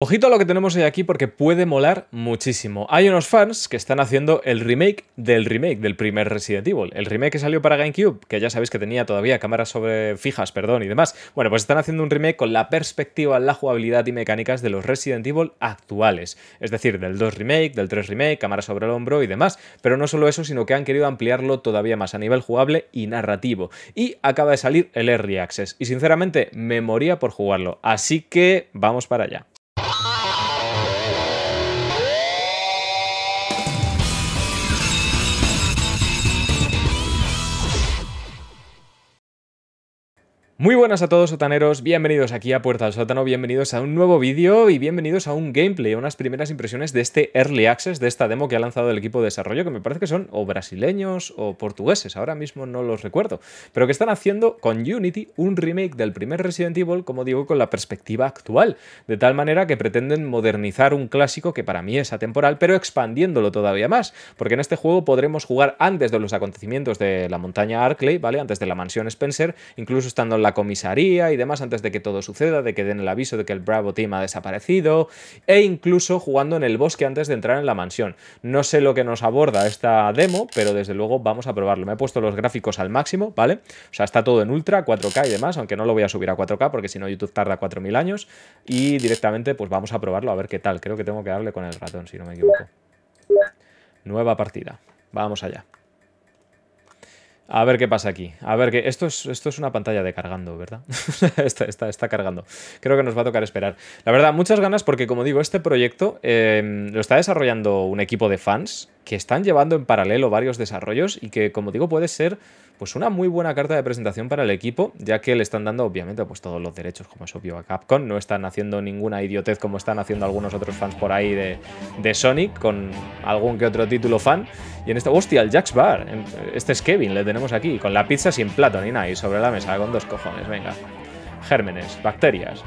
Ojito a lo que tenemos hoy aquí porque puede molar muchísimo. Hay unos fans que están haciendo el remake del remake del primer Resident Evil. El remake que salió para GameCube, que ya sabéis que tenía todavía cámaras sobre fijas, perdón, y demás. Bueno, pues están haciendo un remake con la perspectiva, la jugabilidad y mecánicas de los Resident Evil actuales. Es decir, del 2 remake, del 3 remake, cámara sobre el hombro y demás. Pero no solo eso, sino que han querido ampliarlo todavía más a nivel jugable y narrativo. Y acaba de salir el Early Access. Y sinceramente me moría por jugarlo. Así que vamos para allá. Muy buenas a todos sotaneros, bienvenidos aquí a Puerta del Sótano, bienvenidos a un nuevo vídeo y bienvenidos a un gameplay, unas primeras impresiones de este Early Access, de esta demo que ha lanzado el equipo de desarrollo, que me parece que son o brasileños o portugueses, ahora mismo no los recuerdo, pero que están haciendo con Unity un remake del primer Resident Evil, como digo, con la perspectiva actual, de tal manera que pretenden modernizar un clásico que para mí es atemporal, pero expandiéndolo todavía más, porque en este juego podremos jugar antes de los acontecimientos de la montaña Arkley, ¿vale? Antes de la mansión Spencer, incluso estando en la comisaría y demás antes de que todo suceda, de que den el aviso de que el Bravo Team ha desaparecido e incluso jugando en el bosque antes de entrar en la mansión. No sé lo que nos aborda esta demo, pero desde luego vamos a probarlo. Me he puesto los gráficos al máximo, ¿vale? O sea, está todo en ultra, 4K y demás, aunque no lo voy a subir a 4K porque si no YouTube tarda 4000 años y directamente pues vamos a probarlo a ver qué tal. Creo que tengo que darle con el ratón, si no me equivoco. Nueva partida. Vamos allá. A ver qué pasa aquí. A ver, que esto es, esto es una pantalla de cargando, ¿verdad? está, está, cargando. Creo que nos va a tocar esperar. La verdad, muchas ganas porque, como digo, este proyecto eh, lo está desarrollando un equipo de fans que están llevando en paralelo varios desarrollos y que, como digo, puede ser pues una muy buena carta de presentación para el equipo, ya que le están dando, obviamente, pues todos los derechos, como es obvio, a Capcom. No están haciendo ninguna idiotez como están haciendo algunos otros fans por ahí de, de Sonic, con algún que otro título fan. Y en este, hostia, el Jax Bar. Este es Kevin, le tenemos aquí, con la pizza sin plato ni nada, y sobre la mesa, con dos cojones, venga. Gérmenes, bacterias.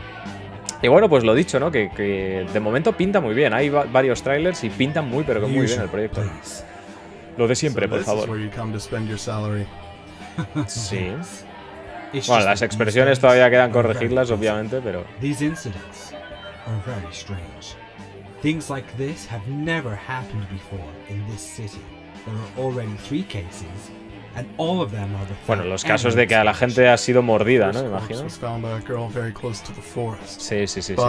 Y bueno, pues lo dicho, ¿no? Que, de momento pinta muy bien. Hay varios trailers y pintan muy, pero que muy bien el proyecto. Lo de siempre, por favor. Sí. Bueno, las expresiones todavía quedan corregirlas, obviamente, pero... Things like this have never happened before in this city. There are already three cases bueno, los casos de que a la gente ha sido mordida, ¿no? Me imagino. Sí, sí, sí. sí.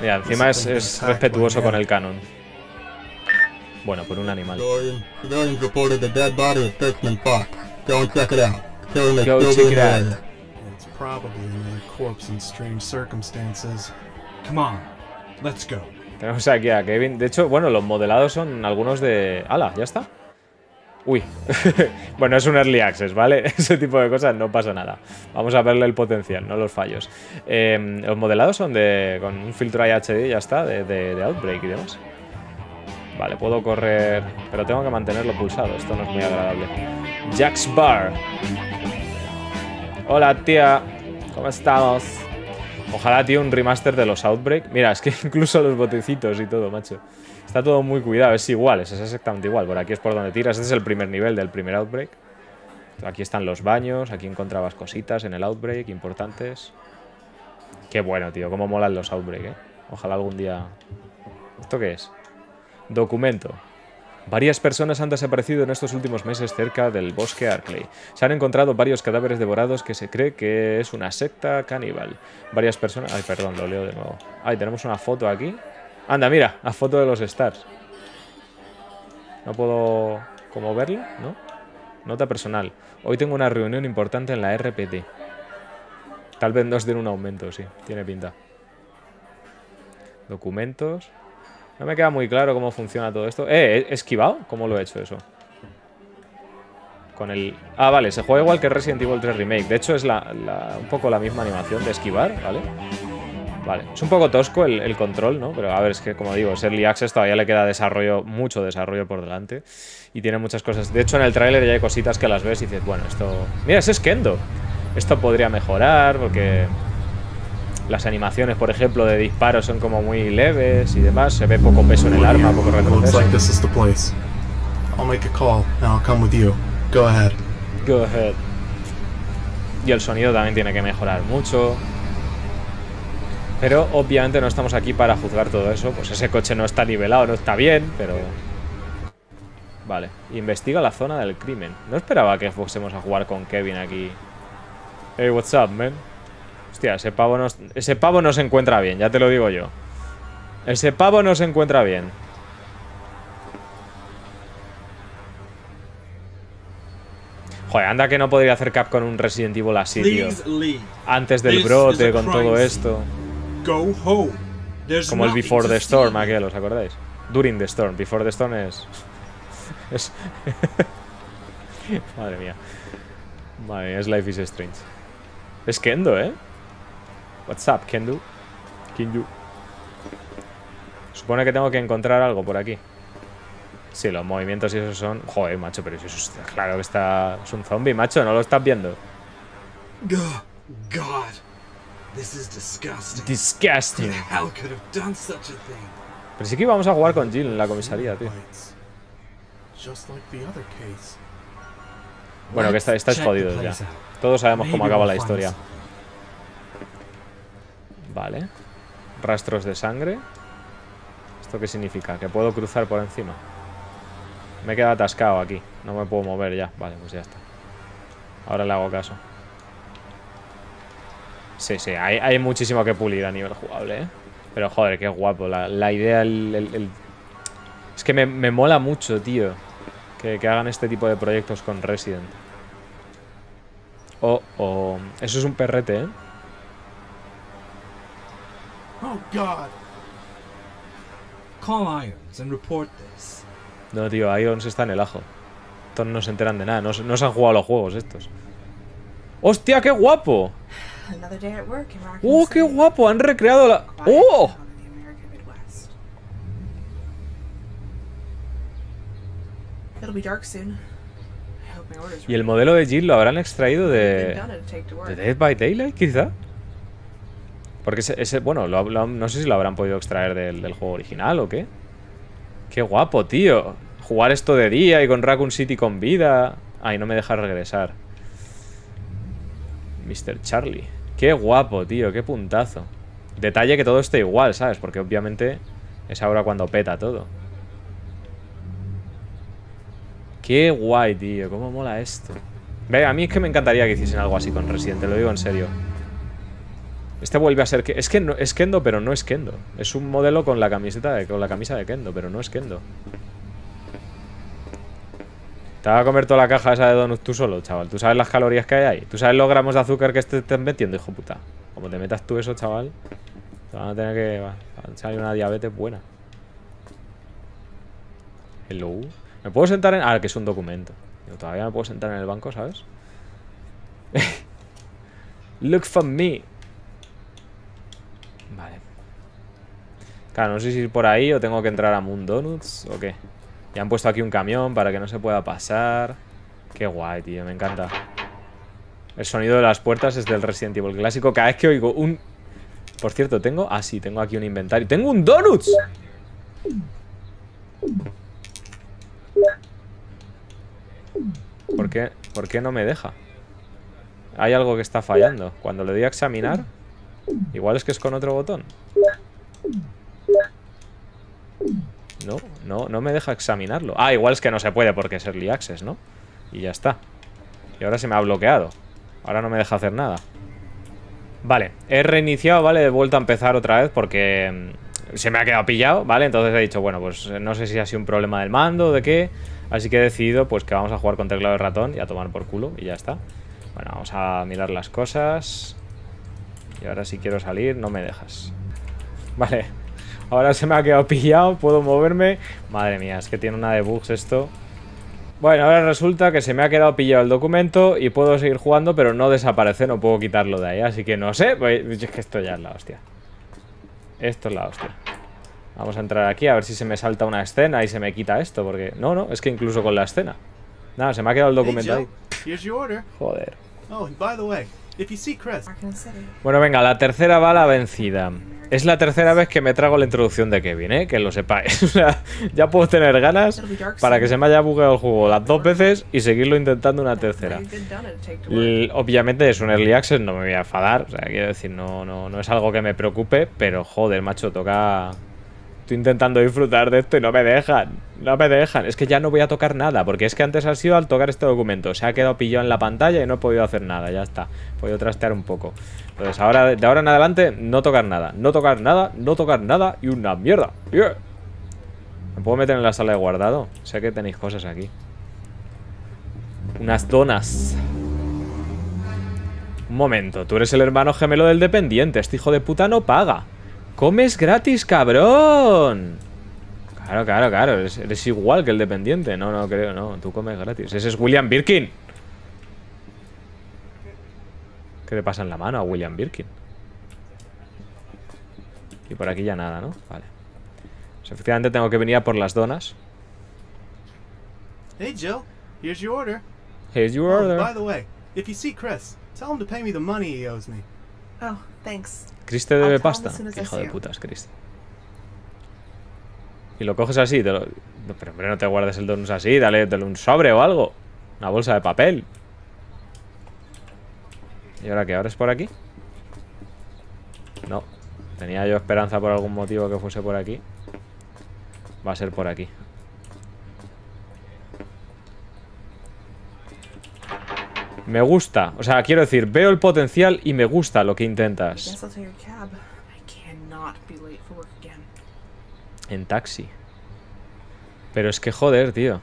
Mira, encima es, es respetuoso con el canon. Bueno, por un animal. Go check it out. Go check it out. It's probably another corpse in strange circumstances. Come on, let's go. Tenemos aquí a Kevin. De hecho, bueno, los modelados son algunos de... ¡Hala! ¿Ya está? Uy. bueno, es un early access, ¿vale? Ese tipo de cosas no pasa nada. Vamos a verle el potencial, no los fallos. Eh, los modelados son de con un filtro IHD y ya está, de, de, Outbreak y demás. Vale, puedo correr, pero tengo que mantenerlo pulsado. Esto no es muy agradable. Jax Bar. Hola, tía. ¿Cómo estamos? Ojalá, tío, un remaster de los Outbreak. Mira, es que incluso los botecitos y todo, macho. Está todo muy cuidado, es igual, es exactamente igual. Por aquí es por donde tiras. Este es el primer nivel del primer Outbreak. Aquí están los baños, aquí encontrabas cositas en el Outbreak importantes. Qué bueno, tío, cómo molan los Outbreak, ¿eh? Ojalá algún día... ¿Esto qué es? Documento. Varias personas han desaparecido en estos últimos meses cerca del bosque Arkley. Se han encontrado varios cadáveres devorados que se cree que es una secta caníbal. Varias personas... Ay, perdón, lo leo de nuevo. Ay, tenemos una foto aquí. Anda, mira, la foto de los stars. No puedo... ¿Cómo verla? ¿No? Nota personal. Hoy tengo una reunión importante en la RPT. Tal vez nos den un aumento, sí. Tiene pinta. Documentos. No me queda muy claro cómo funciona todo esto. Eh, ¿he esquivado? ¿Cómo lo he hecho eso? Con el... Ah, vale, se juega igual que Resident Evil 3 Remake. De hecho, es un poco la misma animación de esquivar, ¿vale? Vale, es un poco tosco el, control, ¿no? Pero a ver, es que como digo, es Early Access, todavía le queda desarrollo, mucho desarrollo por delante. Y tiene muchas cosas. De hecho, en el tráiler ya hay cositas que las ves y dices, bueno, esto... Mira, es Kendo. Esto podría mejorar porque las animaciones, por ejemplo, de disparos son como muy leves y demás. Se ve poco peso en el arma, poco retroceso. Go ahead. Go ahead. Y el sonido también tiene que mejorar mucho. Pero obviamente no estamos aquí para juzgar todo eso. Pues ese coche no está nivelado, no está bien, pero... Vale, investiga la zona del crimen. No esperaba que fuésemos a jugar con Kevin aquí. Hey, what's up, man? Hostia, ese pavo, no, ese pavo no se encuentra bien, ya te lo digo yo. Ese pavo no se encuentra bien. Joder, anda que no podría hacer cap con un Resident Evil así, tío. Antes del brote, con todo esto. Como el Before the Storm, aquel, ¿os acordáis? During the Storm. Before the Storm es... es... Madre mía. Madre mía, es Life is Strange. Es Kendo, ¿eh? What's up, Kendo? Kendo. Supone que tengo que encontrar algo por aquí. Sí, los movimientos y esos son... Joder, macho, pero eso es... Claro que está... Es un zombie, macho, ¿no lo estás viendo? God. This is disgusting. Disgusting. How could have done such a thing? Pero sí que íbamos a jugar con Jill en la comisaría, tío. Bueno, que está, estáis jodidos ya. Todos sabemos cómo acaba la historia. Vale. Rastros de sangre. ¿Esto qué significa? Que puedo cruzar por encima. Me he quedado atascado aquí. No me puedo mover ya. Vale, pues ya está. Ahora le hago caso. Sí, sí, hay, muchísimo que pulir a nivel jugable, ¿eh? Pero joder, qué guapo. La, idea, el, Es que me, mola mucho, tío. Que, que, hagan este tipo de proyectos con Resident. Oh, oh. Eso es un perrete, ¿eh? Oh, God. Call Irons and report this. No, tío, Irons está en el ajo. Estos no se enteran de nada. No, no se han jugado los juegos estos. ¡Hostia, qué guapo! ¡Oh, qué guapo! Han recreado la... ¡Oh! ¿Y el modelo de Jill lo habrán extraído de... de Dead by Daylight, quizá? Porque ese, bueno, no sé si lo habrán podido extraer del, del, juego original o qué. Qué guapo, tío. Jugar esto de día y con Raccoon City con vida. Ay, no me deja regresar. Mr. Charlie. Qué guapo, tío, qué puntazo. Detalle que todo esté igual, ¿sabes? Porque obviamente es ahora cuando peta todo. Qué guay, tío. Cómo mola esto. Ve, a mí es que me encantaría que hiciesen algo así con Resident, lo digo en serio. Este vuelve a ser que es que no, es Kendo, pero no es Kendo. Es un modelo con la camiseta de, con la camisa de Kendo, pero no es Kendo. Te vas a comer toda la caja esa de donuts tú solo, chaval. ¿Tú sabes las calorías que hay ahí? ¿Tú sabes los gramos de azúcar que te estás metiendo, hijo puta? Como te metas tú eso, chaval, te van a tener que... Va, una diabetes buena. Hello. ¿Me puedo sentar en...? Ah, que es un documento. Todavía me puedo sentar en el banco, ¿sabes? Look for me. Vale. No sé si ir por ahí o tengo que entrar a Moon Donuts o qué. Ya han puesto aquí un camión para que no se pueda pasar. Qué guay, tío, me encanta. El sonido de las puertas es del Resident Evil clásico. Cada vez que oigo un... Por cierto, tengo... Ah, sí, tengo aquí un inventario. ¡Tengo un Donuts! ¿Por qué? ¿Por qué no me deja? Hay algo que está fallando. Cuando le doy a examinar... Igual es que es con otro botón. No, no, no me deja examinarlo. Ah, igual es que no se puede porque es Early Access, ¿no? Y ya está. Y ahora se me ha bloqueado. Ahora no me deja hacer nada. Vale, he reiniciado, ¿vale? He vuelto a empezar otra vez porque mm, se me ha quedado pillado, ¿vale? Entonces he dicho, bueno, pues no sé si ha sido un problema del mando o de qué. Así que he decidido pues que vamos a jugar con teclado de ratón y a tomar por culo y ya está. Bueno, vamos a mirar las cosas. Y ahora si quiero salir, no me dejas. Vale, Ahora se me ha quedado pillado, puedo moverme. Madre mía, es que tiene una de bugs esto. Bueno, ahora resulta que se me ha quedado pillado el documento y puedo seguir jugando, pero no desaparece, no puedo quitarlo de ahí. Así que no sé, pues, es que esto ya es la hostia. Esto es la hostia. Vamos a entrar aquí a ver si se me salta una escena y se me quita esto, porque... No, no, es que incluso con la escena. Nada, se me ha quedado el documento ahí. Joder. Oh, by the way, If you see Chris, Arkham City. Bueno, venga, la tercera bala vencida. Es la tercera vez que me trago la introducción de Kevin, ¿eh? Que lo sepáis. O sea, ya puedo tener ganas para que se me haya bugueado el juego las dos veces y seguirlo intentando una tercera. L- Obviamente es un early access, no me voy a enfadar. O sea, quiero decir, no, no, no es algo que me preocupe, pero joder, macho, toca. Estoy intentando disfrutar de esto y no me dejan. No me dejan. Es que ya no voy a tocar nada, porque es que antes ha sido al tocar este documento. Se ha quedado pillado en la pantalla y no he podido hacer nada. Ya está. He podido trastear un poco. Entonces, ahora, de ahora en adelante, no tocar nada. No tocar nada, no tocar nada y una mierda. ¿Me puedo meter en la sala de guardado? Sé que tenéis cosas aquí. Unas donas. Un momento, tú eres el hermano gemelo del dependiente. Este hijo de puta no paga. ¡Comes gratis, cabrón! Claro, claro, claro. Eres, eres igual que el dependiente. No, no creo, no. Tú comes gratis. Ese es William Birkin. ¿Qué le pasa en la mano a William Birkin? Y por aquí ya nada, ¿no? Vale. Pues efectivamente tengo que venir a por las donas. hey Jill, here's your order. Here's your Oh, order. by the way, if you see Chris, tell him to pay me the money he owes me. Oh, thanks. Chris te debe pasta. Hijo de putas, Chris. Y lo coges así, te lo... Pero hombre, no te guardes el donus así, dale, dale un sobre o algo. Una bolsa de papel. ¿Y ahora qué? ¿Ahora es por aquí? No. Tenía yo esperanza por algún motivo que fuese por aquí. Va a ser por aquí. Me gusta. O sea, quiero decir, veo el potencial y me gusta lo que intentas. En taxi. Pero es que joder, tío.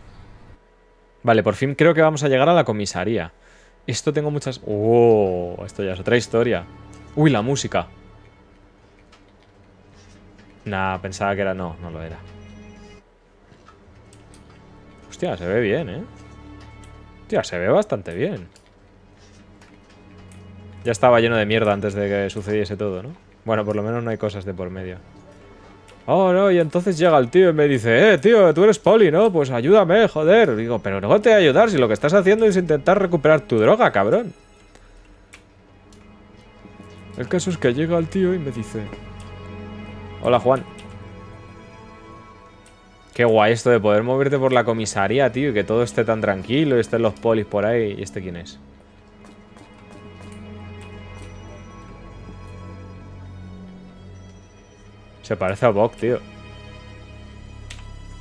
Vale, por fin creo que vamos a llegar a la comisaría. Esto tengo muchas... ¡Oh! Esto ya es otra historia. Uy, la música. Nah, pensaba que era... No, no lo era. Hostia, se ve bien, ¿eh? Hostia, se ve bastante bien. Ya estaba lleno de mierda antes de que sucediese todo, ¿no? Bueno, por lo menos no hay cosas de por medio. Oh, no, y entonces llega el tío y me dice, eh, tío, tú eres poli, ¿no? Pues ayúdame, joder. Digo, pero no te voy a ayudar si lo que estás haciendo es intentar recuperar tu droga, cabrón. El caso es que llega el tío y me dice... Hola, Juan. Qué guay esto de poder moverte por la comisaría, tío, y que todo esté tan tranquilo y estén los polis por ahí. ¿Y este quién es? Se parece a Bok, tío.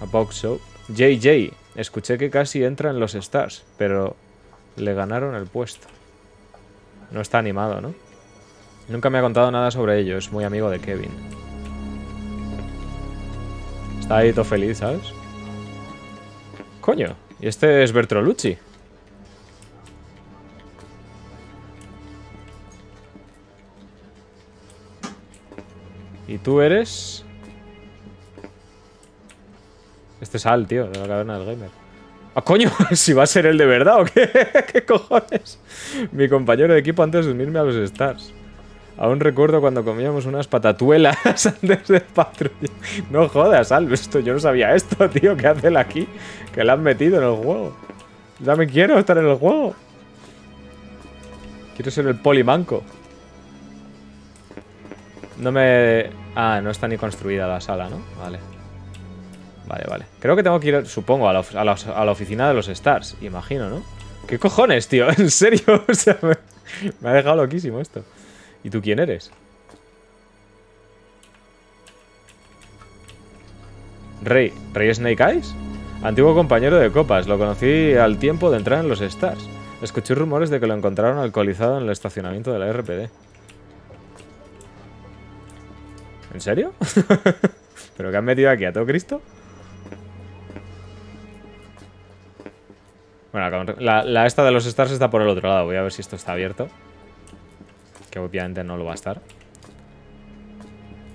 A Bok Show. JJ. Escuché que casi entra en los Stars, pero le ganaron el puesto. No está animado, ¿no? Nunca me ha contado nada sobre ello. Es muy amigo de Kevin. Está ahí todo feliz, ¿sabes? Coño. Y este es Bertolucci. ¿Y tú eres? Este es Al, tío, de la caverna del gamer. ¡Ah, coño! ¿Si va a ser el de verdad o qué? ¿Qué cojones? Mi compañero de equipo antes de unirme a los Stars. Aún recuerdo cuando comíamos unas patatuelas antes de patrulla. No jodas, Al, esto, yo no sabía esto, tío. ¿Qué hace él aquí? Que le han metido en el juego. Ya me quiero estar en el juego. Quiero ser el polimanco. No me... Ah, no está ni construida la sala, ¿no? Vale. Vale, vale. Creo que tengo que ir, supongo, a la, oficina de los Stars. Imagino, ¿no? ¿Qué cojones, tío? ¿En serio? O sea, me, me ha dejado loquísimo esto. ¿Y tú quién eres? Rey. ¿Rey Snake Eyes? Antiguo compañero de copas. Lo conocí al tiempo de entrar en los Stars. Escuché rumores de que lo encontraron alcoholizado en el estacionamiento de la RPD. ¿En serio? ¿Pero qué han metido aquí? ¿A todo Cristo? Bueno, la esta de los stars está por el otro lado. Voy a ver si esto está abierto. Que obviamente no lo va a estar.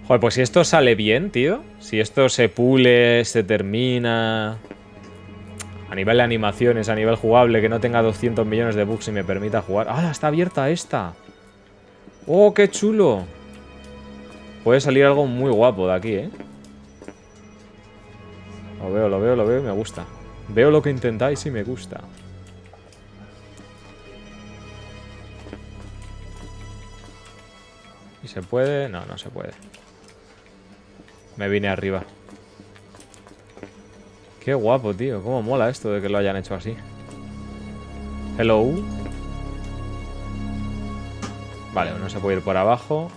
Joder, pues si esto sale bien, tío. Si esto se pule, se termina... A nivel de animaciones, a nivel jugable, que no tenga 200 millones de bugs y me permita jugar. ¡Ah, está abierta esta! ¡Oh, qué chulo! Puede salir algo muy guapo de aquí, ¿eh? Lo veo, lo veo, lo veo y me gusta. Veo lo que intentáis y me gusta. ¿Y se puede? No, no se puede. Me vine arriba. Qué guapo, tío. Cómo mola esto de que lo hayan hecho así. Hello. Vale, uno se puede ir por abajo.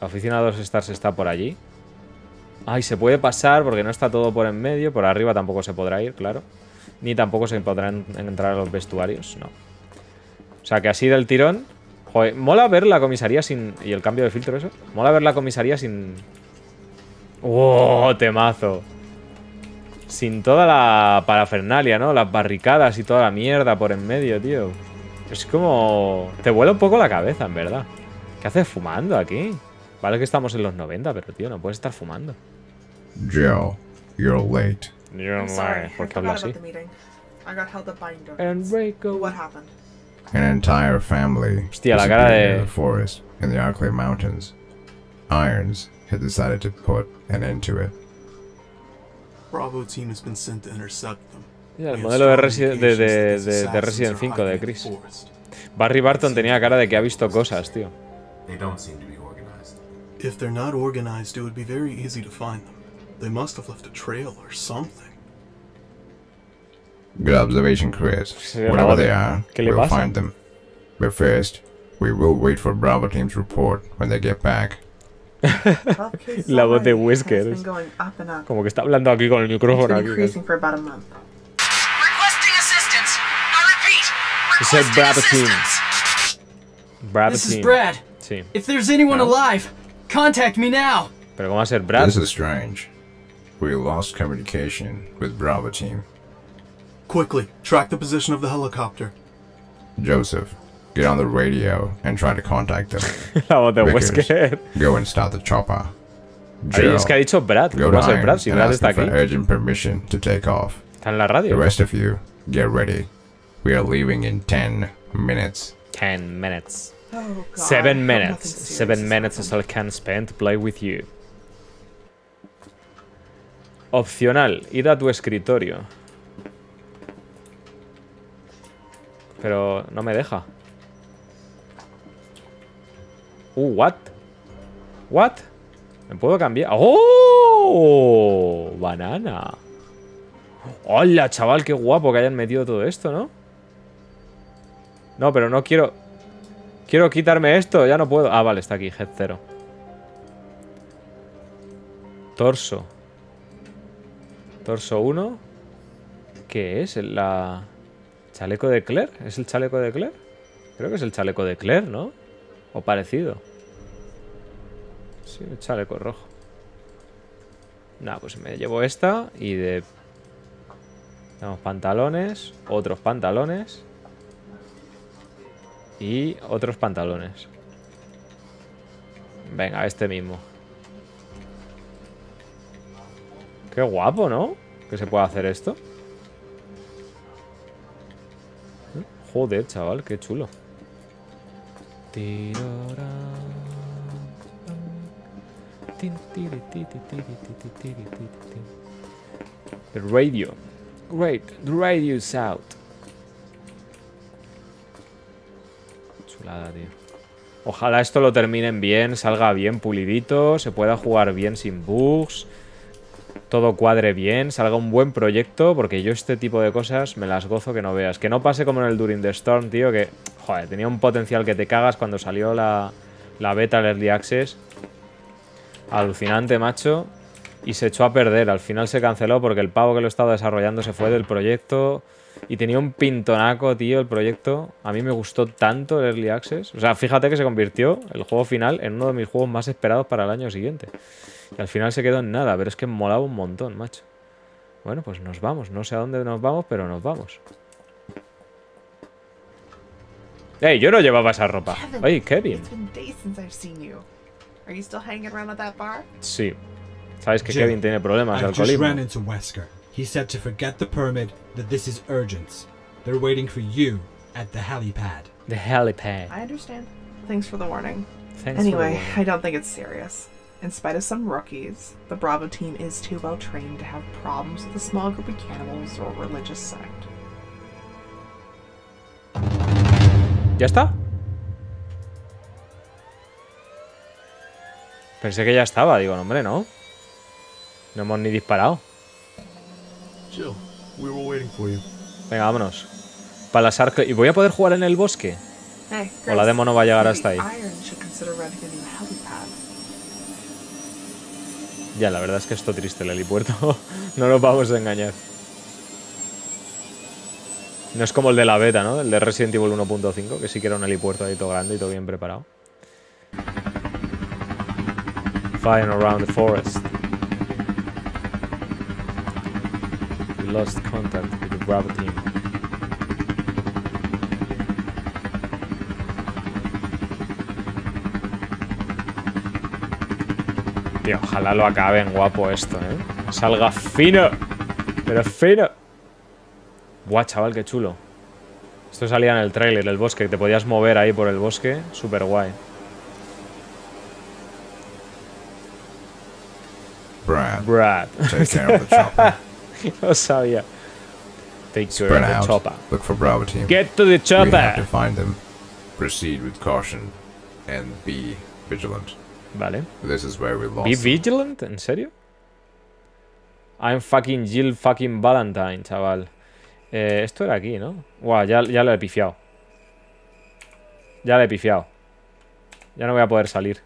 La oficina 2 stars está por allí. Ay, se puede pasar porque no está todo por en medio. Por arriba tampoco se podrá ir, claro. Ni tampoco se podrán entrar a los vestuarios, no. O sea que así del tirón... Joder, mola ver la comisaría sin... ¿Y el cambio de filtro eso? Mola ver la comisaría sin... ¡Oh, temazo! Sin toda la parafernalia, ¿no? Las barricadas y toda la mierda por en medio, tío. Es como... Te vuela un poco la cabeza, en verdad. ¿Qué haces fumando aquí? Vale que estamos en los 90, pero tío, no puedes estar fumando. Joe, you're late. Yo I'm no sorry. sé, I ¿Por qué habla así? the meeting. I got held up by endurance. Enrico. What happened? An entire family Hostia, la cara disappeared de- in the forest in the Arklay Mountains. Irons had decided to put an end to it. Bravo team has been sent to intercept them. Mira, el modelo de, Resi- de, de- de- Resident assassins 5 are de Chris. Barry Barton tenía cara de que ha visto cosas, tío. They don't seem to. If they're not organized, it would be very easy to find them. They must have left a trail or something. Good observation, Chris. Sí, Wherever they are, we'll find them. But first, we will wait for Bravo Team's report when they get back. La voz de already Whiskers. been going up and up. Como que está hablando aquí con el micrófono. been Aquí, increasing for about a month. Requesting assistance. I repeat, He said requesting Bravo team. assistance. Brad This is Team. Brad. Sí. If there's anyone No. alive, contact me now. Pero ¿cómo va a ser Brad? This is strange. We lost communication with Bravo Team. Quickly, track the position of the helicopter. Joseph, get on the radio and try to contact them. La voz de Vickers, Go and start the chopper. Ay, Joe, es que ha dicho Brad. go to va a ser Brad Irons si and Brad ask está them aquí? urgent permission to take off. Está en la The rest of you, get ready. We are leaving in 10 minutes. 10 minutes. Oh, God. 7 I hope minutes. nothing serious 7 has minutes is all I can spend to play with you. Opcional. Ir a tu escritorio. Pero no me deja. Uh, what? What? ¿Me puedo cambiar? ¡Oh! Banana. ¡Hola, chaval! Qué guapo que hayan metido todo esto, ¿no? No, pero no quiero... Quiero quitarme esto, ya no puedo. Ah, vale, está aquí, Head 0. Torso. Torso 1. ¿Qué es? ¿La... ¿Chaleco de Claire? ¿Es el chaleco de Claire? Creo que es el chaleco de Claire, ¿no? O parecido. Sí, el chaleco rojo. Nada, pues me llevo esta y de... Tenemos pantalones, otros pantalones y otros pantalones. Venga, este mismo. Qué guapo, ¿no? Que se pueda hacer esto. Joder, chaval, qué chulo. The radio. Great, the radio's out. Ojalá esto lo terminen bien, salga bien pulidito, se pueda jugar bien sin bugs, todo cuadre bien, salga un buen proyecto, porque yo este tipo de cosas me las gozo que no veas. Que no pase como en el During the Storm, tío, que, joder, tenía un potencial que te cagas cuando salió la, la beta, el Early Access. Alucinante, macho. Y se echó a perder. Al final se canceló porque el pavo que lo estaba desarrollando se fue del proyecto. Y tenía un pintonaco, tío, el proyecto. A mí me gustó tanto el Early Access. O sea, fíjate que se convirtió el juego final en uno de mis juegos más esperados para el año siguiente. Y al final se quedó en nada, pero es que molaba un montón, macho. Bueno, pues nos vamos. No sé a dónde nos vamos, pero nos vamos. ¡Ey! Yo no llevaba esa ropa. ¡Ey, Kevin! Sí. Sabes que Jim, Kevin tiene problemas de I've just ran alcoholismo. into Wesker. He said to forget the permit, that this is urgent. They're waiting for you at the helipad. The helipad. I understand. Thanks for the warning. Thanks for the Anyway, warning. I don't think it's serious. In spite of some rookies, the Bravo team is too well trained to have problems with a small group of cannibals or religious sect. ¿Ya está? Pensé que ya estaba. Digo, no, hombre, no. No hemos ni disparado. Jill, we were waiting for you. Venga, vámonos. Para las arco... ¿Y voy a poder jugar en el bosque? O la demo no va a llegar hasta ahí. Ya, la verdad es que esto triste el helipuerto. no nos vamos a engañar. No es como el de la beta, ¿no? El de Resident Evil 1.5, que sí que era un helipuerto ahí todo grande y todo bien preparado. Flying around the forest. Lost contact with the Bravo team. Tío, ojalá lo acaben guapo esto, ¿eh? Salga fino. Pero fino. Buah, chaval, qué chulo. Esto salía en el trailer, el bosque. que Te podías mover ahí por el bosque. Súper guay. Brad, Brad. take care of the chopper. no sabía. Take care Spread of the out. chopper. Look for Bravo team. Get to the we have to chopper. find them. Proceed with caution and be vigilant. Vale. This is where we lost. Be vigilant, ¿en serio? I'm fucking Jill fucking Valentine, chaval. Eh, esto era aquí, ¿no? Guau, ya, ya lo he pifiado. Ya lo he pifiado. Ya no voy a poder salir.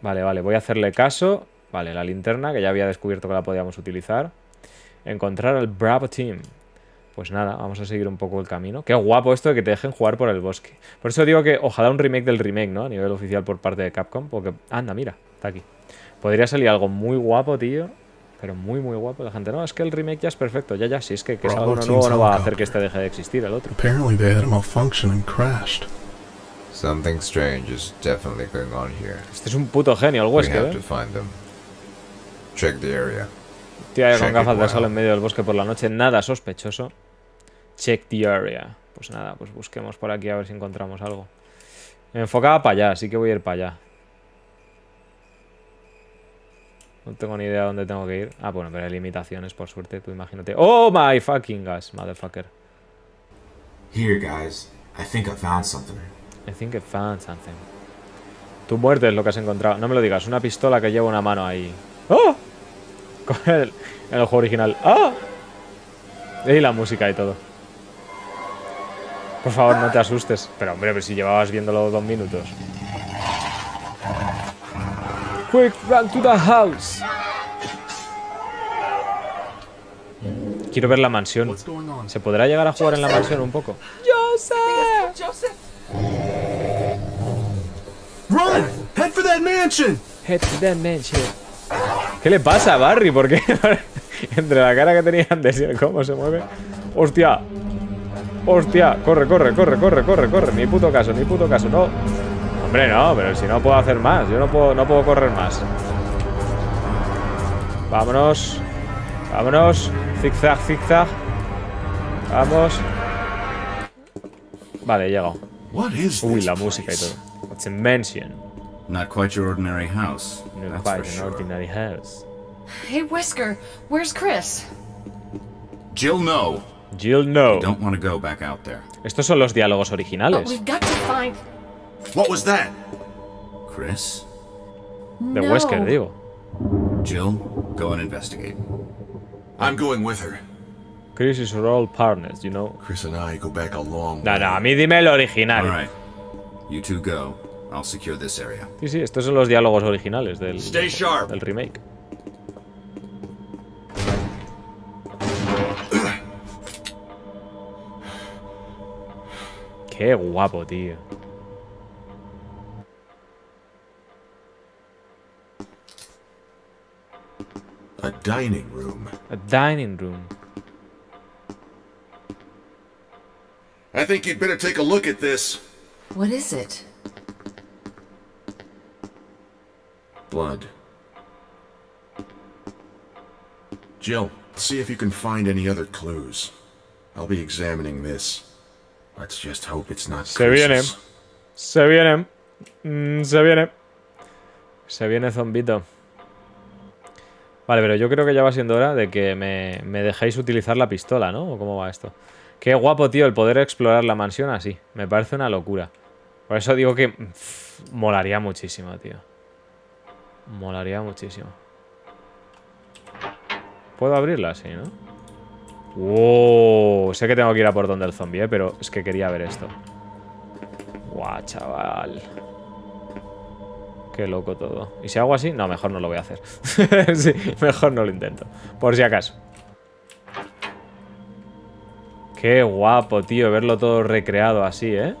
Vale, vale, voy a hacerle caso. Vale, la linterna, que ya había descubierto que la podíamos utilizar. Encontrar al Bravo Team. Pues nada, vamos a seguir un poco el camino. Qué guapo esto de que te dejen jugar por el bosque. Por eso digo que ojalá un remake del remake, ¿no? A nivel oficial por parte de Capcom. Porque, anda, mira, está aquí. Podría salir algo muy guapo, tío. Pero muy, muy guapo. La gente, no, es que el remake ya es perfecto. Ya, ya, si es que, que salga uno nuevo no va a hacer que este deje de existir, el otro. Apparently they had a malfunction and crashed. Something strange is definitely going on here. Este es un puto genio, el have ¿eh? Check the area. Tío con Check gafas de sol en medio del bosque por la noche, nada sospechoso. Check the area. Pues nada, pues busquemos por aquí a ver si encontramos algo. Me enfocaba para allá, así que voy a ir para allá. No tengo ni idea dónde tengo que ir. Ah, bueno, pero hay limitaciones, por suerte, tú imagínate. ¡Oh, my fucking gas, motherfucker! Here, guys. I think I found something. I think I found something. Tu muerte es lo que has encontrado. No me lo digas, una pistola que lleva una mano ahí. ¡Oh! Con el, en el juego original. ¡Ah! Y la música y todo. Por favor, no te asustes. Pero hombre, pero si llevabas viéndolo dos minutos. Quick, run to the house. Quiero ver la mansión. ¿Se podrá llegar a jugar en la mansión un poco? Joseph! Run! Head for that mansion! Head to the mansion. ¿Qué le pasa a Barry? ¿Por qué? Entre la cara que tenía antes y el cómo se mueve. ¡Hostia! ¡Hostia! Corre, corre, corre, corre, corre, corre. Ni puto caso, ni puto caso. No. Hombre, no, pero si no puedo hacer más. Yo no puedo, no puedo correr más. Vámonos. Vámonos. Zigzag, zigzag. Vamos. Vale, he llegado. What is Uy, la música y todo. It's a mansion. Not quite your ordinary house. No that's quite for an sure. ordinary house. Hey, Whisker, where's Chris? Jill, no. Jill, no. Don't want to go back out there. Estos son los diálogos But originales. we've got to find. What was that? Chris? De no. Wesker, digo. Jill, go and investigate. I'm going with her. Chris is our old partners, you know. Chris and I go back a long No, way. no, a mí dime el original. All right. You two go. I'll secure this area. Sí, sí, estos son los diálogos originales del, Stay sharp. del remake. Qué guapo, tío. A dining room. A dining room. I think you'd better take a look at this. What is it? Blood. Jill, see if you can find any other clues. I'll be examining this. Let's just hope it's not Se viene. Se viene. Mm, se viene. Se viene zombito. Vale, pero yo creo que ya va siendo hora de que me, me dejéis utilizar la pistola, ¿no? ¿O cómo va esto? Qué guapo, tío, el poder explorar la mansión así. Me parece una locura. Por eso digo que pff, molaría muchísimo, tío. Molaría muchísimo. ¿Puedo abrirla? Sí, ¿no? ¡Wow! Sé que tengo que ir a por donde el zombie, ¿eh? pero es que quería ver esto. ¡Guau, chaval! Qué loco todo. ¿Y si hago así? No, mejor no lo voy a hacer. sí, mejor no lo intento. Por si acaso. Qué guapo, tío, verlo todo recreado así, ¿eh?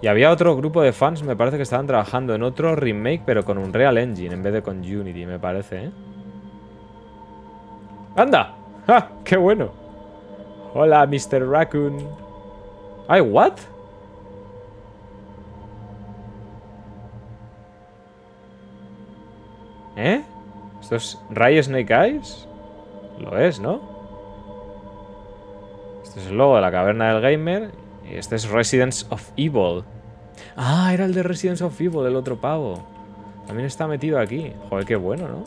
Y había otro grupo de fans, me parece que estaban trabajando en otro remake, pero con un Real Engine en vez de con Unity, me parece, ¿eh? ¡Anda! ¡Ja! ¡Qué bueno! Hola, Mr. Raccoon. ¿Ay, what? ¿Eh? ¿Esto es Ray Snake Eyes? Lo es, ¿no? Este es el logo de la caverna del gamer. Este es Residence of Evil. Ah, era el de Residence of Evil, el otro pavo. También está metido aquí. Joder, qué bueno, ¿no?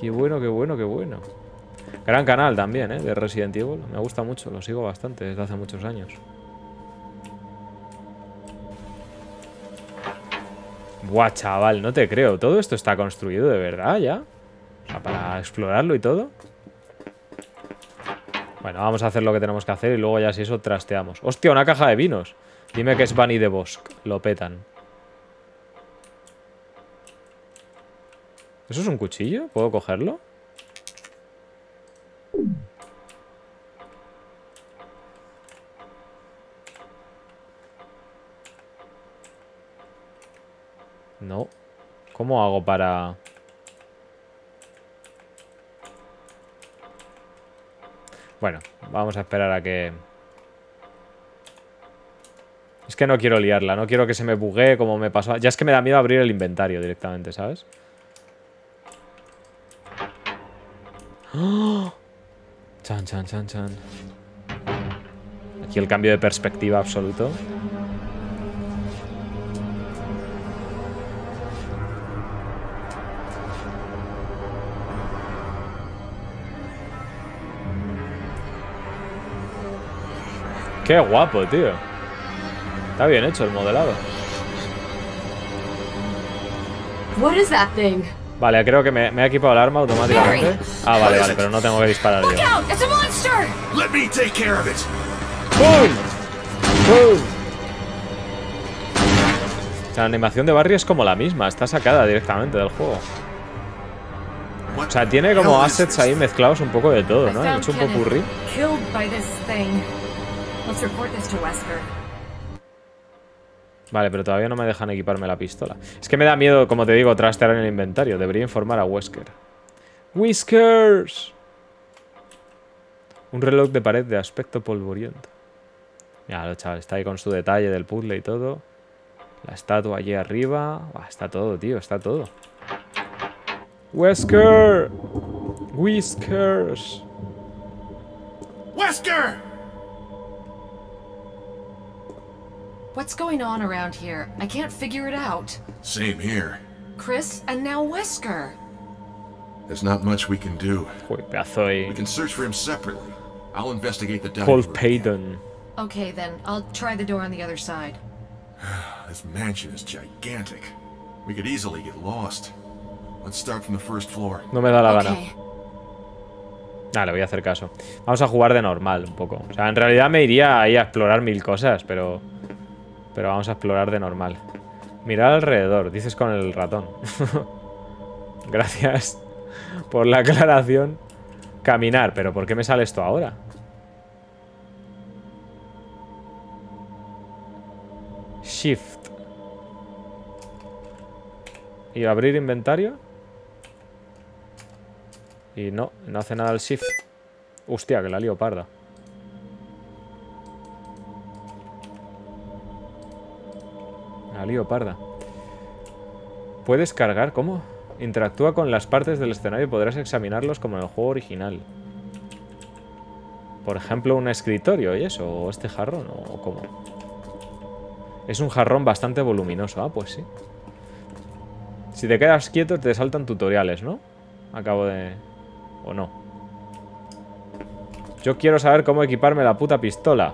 Qué bueno, qué bueno, qué bueno. Gran canal también, ¿eh? De Resident Evil. Me gusta mucho, lo sigo bastante desde hace muchos años. Buah, chaval, no te creo. ¿Todo esto está construido de verdad ya? O sea, para explorarlo y todo. Bueno, vamos a hacer lo que tenemos que hacer y luego ya si eso trasteamos. ¡Hostia, una caja de vinos! Dime que es Bunny de Bosk. Lo petan. ¿Eso es un cuchillo? ¿Puedo cogerlo? No. ¿Cómo hago para...? Bueno, vamos a esperar a que... Es que no quiero liarla, no quiero que se me buguee como me pasó... Ya es que me da miedo abrir el inventario directamente, ¿sabes? ¡Oh! Chan, chan, chan, chan. Aquí el cambio de perspectiva absoluto. Qué guapo, tío. Está bien hecho el modelado. What is that thing? Vale, creo que me, me ha equipado el arma automáticamente. Ah, vale, vale, pero no tengo que disparar yo. ¡Pum! O sea, la animación de Barry es como la misma, está sacada directamente del juego. O sea, tiene como assets ahí mezclados un poco de todo, ¿no? He hecho un popurrí. Let's report this to Wesker. Vale, pero todavía no me dejan equiparme la pistola. Es que me da miedo, como te digo, trastear en el inventario. Debería informar a Wesker. ¡Whiskers! Un reloj de pared de aspecto polvoriento. Mira, chaval, está ahí con su detalle del puzzle y todo. La estatua allí arriba. Buah, está todo, tío, está todo. ¡Wesker! ¡Whiskers! Wesker! What's going on around here? I can't figure it out. Same here. Chris and now Wesker. There's not much we can do. We can search for him separately. I'll investigate the dining Paul room. Payton. Okay, then. I'll try the door on the other side. This mansion is gigantic. We could easily get lost. Let's start from the first floor. No me da la gana. Okay. Ah, le voy a hacer caso. Vamos a jugar de normal un poco. O sea, en realidad me iría ahí a explorar mil cosas, pero... Pero vamos a explorar de normal. Mirar alrededor, dices con el ratón. Gracias por la aclaración. Caminar, pero ¿por qué me sale esto ahora? Shift. ¿Y abrir inventario? Y no, no hace nada el shift. Hostia, que la lío parda. La lío parda. Puedes cargar, ¿cómo? Interactúa con las partes del escenario y podrás examinarlos como en el juego original. Por ejemplo, un escritorio y eso, o este jarrón, o cómo. Es un jarrón bastante voluminoso. Ah, pues sí. Si te quedas quieto te saltan tutoriales, ¿no? Acabo de... ¿O no? Yo quiero saber cómo equiparme la puta pistola.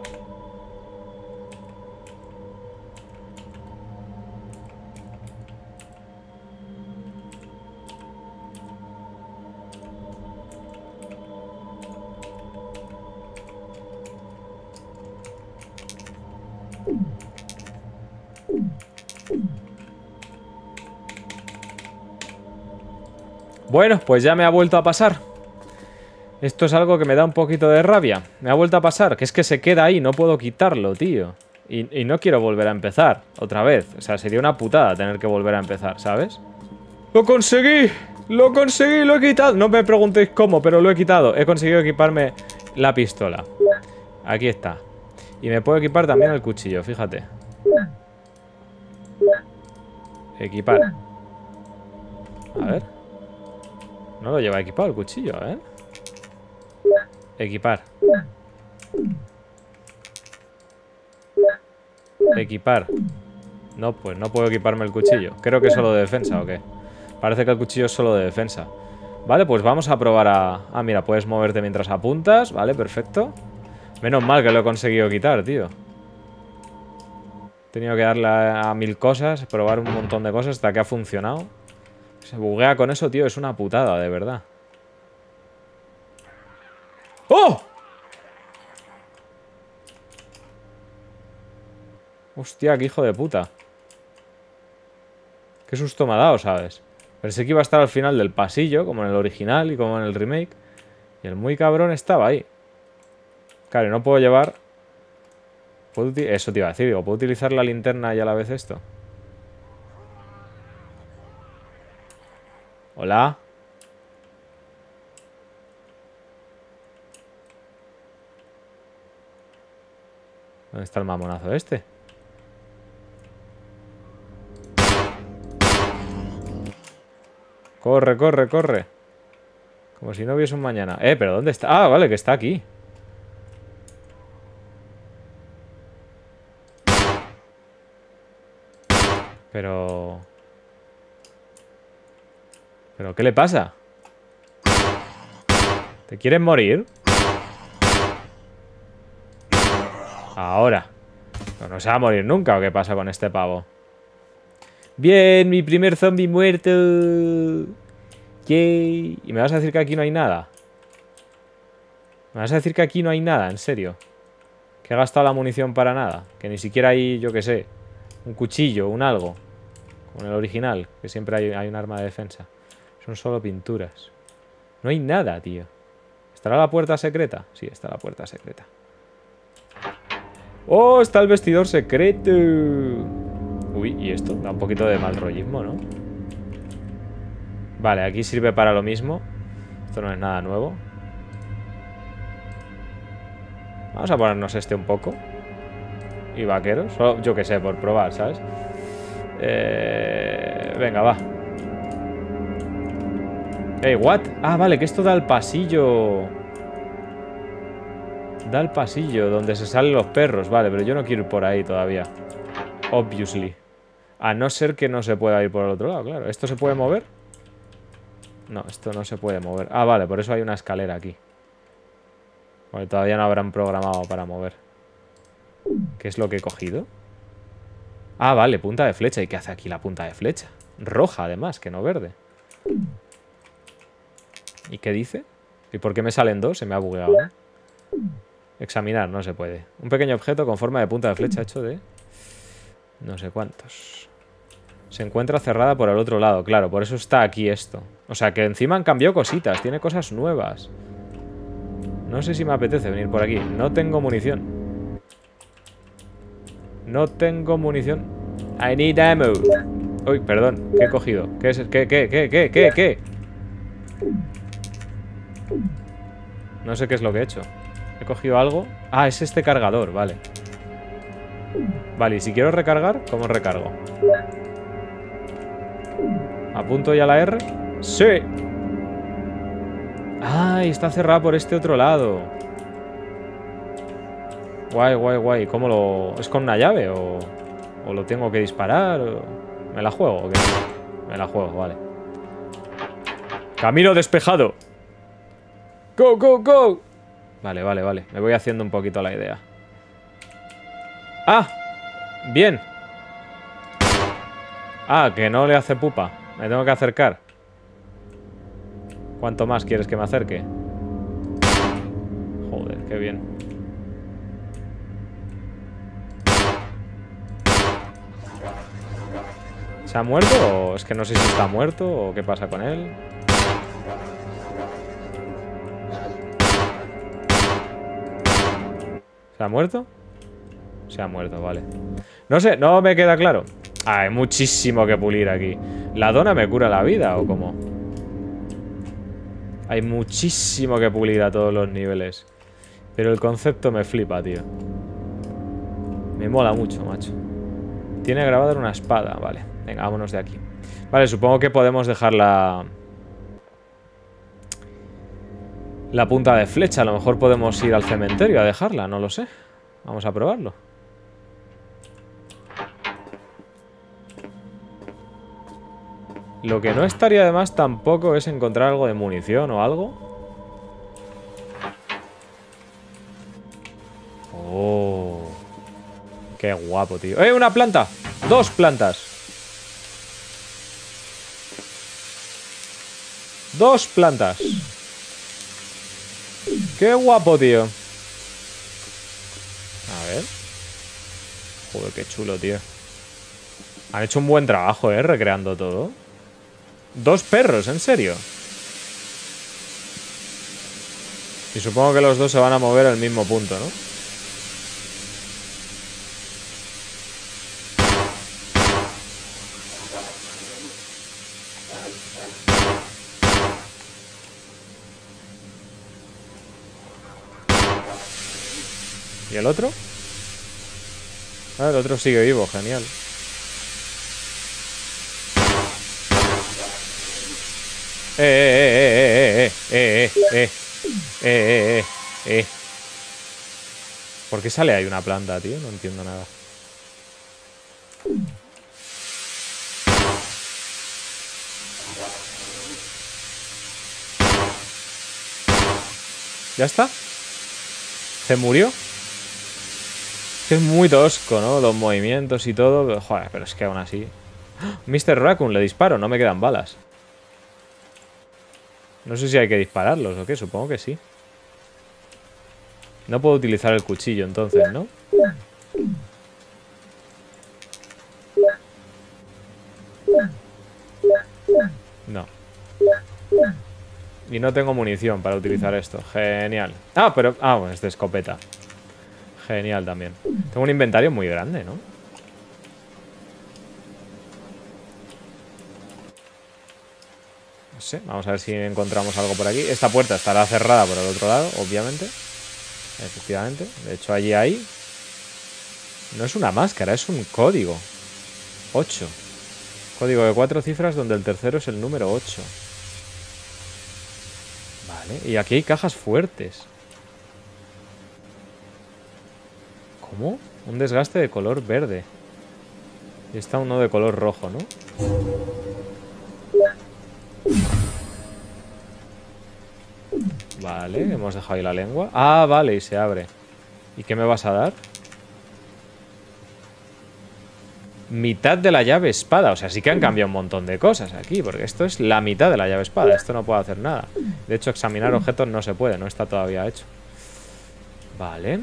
Bueno, pues ya me ha vuelto a pasar. Esto es algo que me da un poquito de rabia. Me ha vuelto a pasar, que es que se queda ahí, no puedo quitarlo, tío. Y, no quiero volver a empezar, otra vez. O sea, sería una putada tener que volver a empezar, ¿sabes? ¡Lo conseguí! ¡Lo conseguí! ¡Lo he quitado! No me preguntéis cómo, pero lo he quitado. He conseguido equiparme la pistola. Aquí está. Y me puedo equipar también el cuchillo, fíjate. Equipar. A ver. No lo lleva equipado el cuchillo, ¿eh? Equipar. Equipar. No, pues no puedo equiparme el cuchillo. Creo que es solo de defensa, ¿o qué? Parece que el cuchillo es solo de defensa. Vale, pues vamos a probar a... Ah, mira, puedes moverte mientras apuntas. Vale, perfecto. Menos mal que lo he conseguido quitar, tío. He tenido que darle a mil cosas, probar un montón de cosas hasta que ha funcionado. Se buguea con eso, tío. Es una putada, de verdad. ¡Oh! Hostia, qué hijo de puta. Qué susto me ha dado, ¿sabes? Pensé que iba a estar al final del pasillo, como en el original y como en el remake. Y el muy cabrón estaba ahí. Claro, no puedo llevar... ¿Puedo Eso te iba a decir, digo, ¿puedo utilizar la linterna y a la vez esto? Hola. ¿Dónde está el mamonazo este? Corre, corre, corre. Como si no hubiese un mañana. Eh, pero ¿dónde está? Ah, vale, que está aquí. Pero... ¿Pero qué le pasa? ¿Te quieres morir? Ahora. No, no se va a morir nunca, ¿o qué pasa con este pavo? Bien, mi primer zombie muerto. Yay. ¿Y me vas a decir que aquí no hay nada? ¿Me vas a decir que aquí no hay nada? ¿En serio? ¿Que he gastado la munición para nada? Que ni siquiera hay, yo qué sé, un cuchillo, un algo. Con el original, que siempre hay, hay un arma de defensa. Son solo pinturas. No hay nada, tío. ¿Estará la puerta secreta? Sí, está la puerta secreta. ¡Oh! Está el vestidor secreto. Uy, ¿y esto? Da un poquito de mal rollismo, ¿no? Vale, aquí sirve para lo mismo. Esto no es nada nuevo. Vamos a ponernos este un poco. Y vaqueros. Solo, yo que sé, por probar, ¿sabes? Eh, venga, va. Hey, what? Ah, vale, que esto da al pasillo. Da al pasillo donde se salen los perros. Vale, pero yo no quiero ir por ahí todavía. Obviously. A no ser que no se pueda ir por el otro lado, claro. ¿Esto se puede mover? No, esto no se puede mover. Ah, vale, por eso hay una escalera aquí. Porque todavía no habrán programado para mover. ¿Qué es lo que he cogido? Ah, vale, punta de flecha. ¿Y qué hace aquí la punta de flecha? Roja, además, que no verde. ¿Y qué dice? ¿Y por qué me salen dos? Se me ha bugueado, ¿no? Examinar, no se puede. Un pequeño objeto con forma de punta de flecha hecho de... No sé cuántos. Se encuentra cerrada por el otro lado, claro, por eso está aquí esto. O sea, que encima han cambiado cositas, tiene cosas nuevas. No sé si me apetece venir por aquí. No tengo munición. No tengo munición. I need ammo. Uy, perdón, ¿qué he cogido? ¿Qué es? ¿Qué, qué, qué, qué, qué, qué? No sé qué es lo que he hecho. ¿He cogido algo? Ah, es este cargador, vale. Vale, y si quiero recargar, ¿cómo recargo? ¿Apunto ya la R? ¡Sí! ¡Ah! está cerrada por este otro lado. Guay, guay, guay. ¿Cómo lo...? ¿Es con una llave o...? ¿O lo tengo que disparar? ¿Me la juego o qué? Me la juego, vale. Camino despejado. ¡Go, go, go! Vale, vale, vale. Me voy haciendo un poquito la idea. ¡Ah! Bien. Ah, que no le hace pupa. Me tengo que acercar. ¿Cuánto más quieres que me acerque? Joder, qué bien. ¿Se ha muerto o es que no sé si está muerto o qué pasa con él? ¿Se ha muerto? Se ha muerto, vale. No sé, no me queda claro. Ah, hay muchísimo que pulir aquí. ¿La dona me cura la vida o cómo? Hay muchísimo que pulir a todos los niveles. Pero el concepto me flipa, tío. Me mola mucho, macho. Tiene grabada una espada, vale. Venga, vámonos de aquí. Vale, supongo que podemos dejar la... La punta de flecha. A lo mejor podemos ir al cementerio a dejarla, no lo sé. Vamos a probarlo. Lo que no estaría de más tampoco es encontrar algo de munición o algo. Oh. Qué guapo, tío. ¡Eh, una planta! ¡Dos plantas! Dos plantas. Qué guapo, tío. A ver. Joder, qué chulo, tío. Han hecho un buen trabajo, ¿eh? Recreando todo. Dos perros, ¿en serio? Y supongo que los dos se van a mover al mismo punto, ¿no? El otro? Ah, el otro sigue vivo, genial. Eh, eh, eh, eh, eh, eh, eh, eh, eh, eh. ¿Por qué sale ahí una planta, tío? No entiendo nada. ¿Ya está? ¿Se murió? Que es muy tosco, ¿no? Los movimientos y todo. Joder, pero es que aún así... Mr. Raccoon, le disparo, no me quedan balas. No sé si hay que dispararlos o qué, supongo que sí. No puedo utilizar el cuchillo entonces, ¿no? No. Y no tengo munición para utilizar esto. Genial. Ah, pero... Ah, bueno, es de escopeta. Genial también. Tengo un inventario muy grande, ¿no? No sé, vamos a ver si encontramos algo por aquí. Esta puerta estará cerrada por el otro lado, obviamente. Efectivamente. De hecho, allí hay... No es una máscara, es un código. 8. Código de cuatro cifras donde el tercero es el número 8. Vale, y aquí hay cajas fuertes. ¿Cómo? Un desgaste de color verde. Y está uno de color rojo, ¿no? Vale, hemos dejado ahí la lengua. Ah, vale, y se abre. ¿Y qué me vas a dar? Mitad de la llave espada. O sea, sí que han cambiado un montón de cosas aquí. Porque esto es la mitad de la llave espada. Esto no puedo hacer nada. De hecho, examinar objetos no se puede. No está todavía hecho. Vale.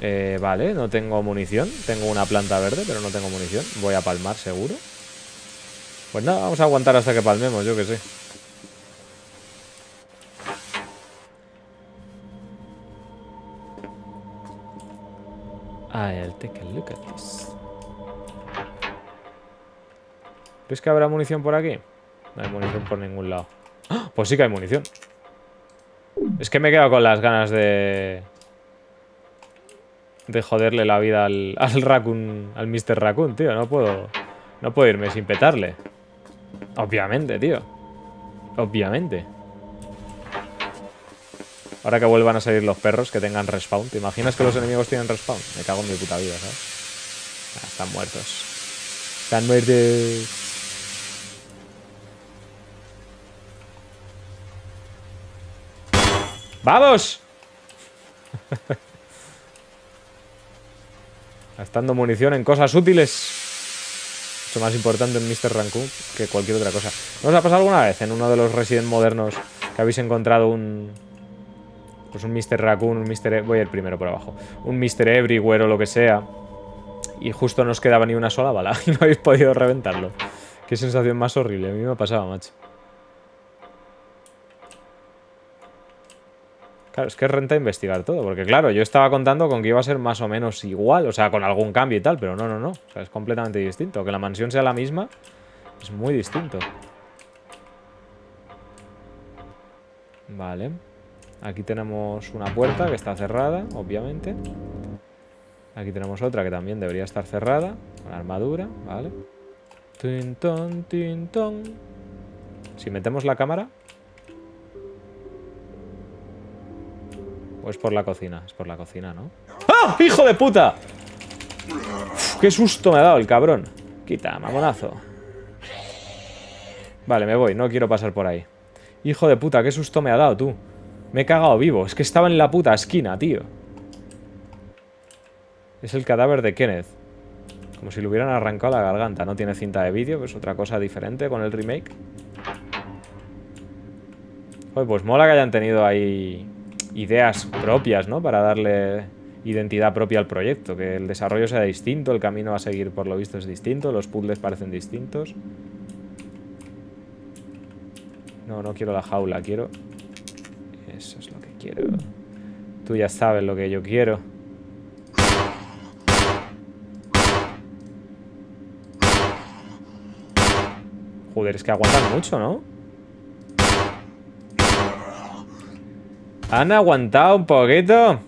Eh, vale, no tengo munición. Tengo una planta verde, pero no tengo munición. Voy a palmar seguro. Pues nada, vamos a aguantar hasta que palmemos, yo que sé. I'll take a look at this. ¿Crees que habrá munición por aquí? No hay munición por ningún lado. ¡Ah! Pues sí que hay munición. Es que me he quedado con las ganas de... De joderle la vida al, al Raccoon, al Mr. Raccoon, tío. No puedo... No puedo irme sin petarle. Obviamente, tío. Obviamente. Ahora que vuelvan a salir los perros que tengan respawn. ¿Te imaginas que los enemigos tienen respawn? Me cago en mi puta vida, ¿sabes? Ah, están muertos. Están muertos. ¡Vamos! Gastando munición en cosas útiles. Mucho más importante en Mr. Raccoon que cualquier otra cosa. ¿No os ha pasado alguna vez en uno de los Resident modernos que habéis encontrado un... Pues un Mr. Raccoon, un Mr. E- Voy a ir primero por abajo. Un Mr. Everywhere o lo que sea. Y justo no os quedaba ni una sola bala y no habéis podido reventarlo. Qué sensación más horrible. A mí me pasaba, macho. Claro, es que renta investigar todo, porque claro, yo estaba contando con que iba a ser más o menos igual, o sea, con algún cambio y tal, pero no, no, no. O sea, es completamente distinto. Que la mansión sea la misma es muy distinto. Vale. Aquí tenemos una puerta que está cerrada, obviamente. Aquí tenemos otra que también debería estar cerrada, con armadura, vale. Tin, ton, tin, ton. Si metemos la cámara... ¿O es por la cocina? Es por la cocina, ¿no? ¡Ah! ¡Hijo de puta! ¡Qué susto me ha dado el cabrón! Quita, mamonazo. Vale, me voy. No quiero pasar por ahí. Hijo de puta, qué susto me ha dado, tú. Me he cagado vivo. Es que estaba en la puta esquina, tío. Es el cadáver de Kenneth. Como si le hubieran arrancado la garganta. No tiene cinta de vídeo, que es otra cosa diferente con el remake. Joder, pues mola que hayan tenido ahí ideas propias, ¿no? Para darle identidad propia al proyecto. Que el desarrollo sea distinto, el camino a seguir por lo visto es distinto, los puzzles parecen distintos. No, no quiero la jaula, quiero... Eso es lo que quiero. Tú ya sabes lo que yo quiero. Joder, es que aguantan mucho, ¿no? Han aguantado un poquito.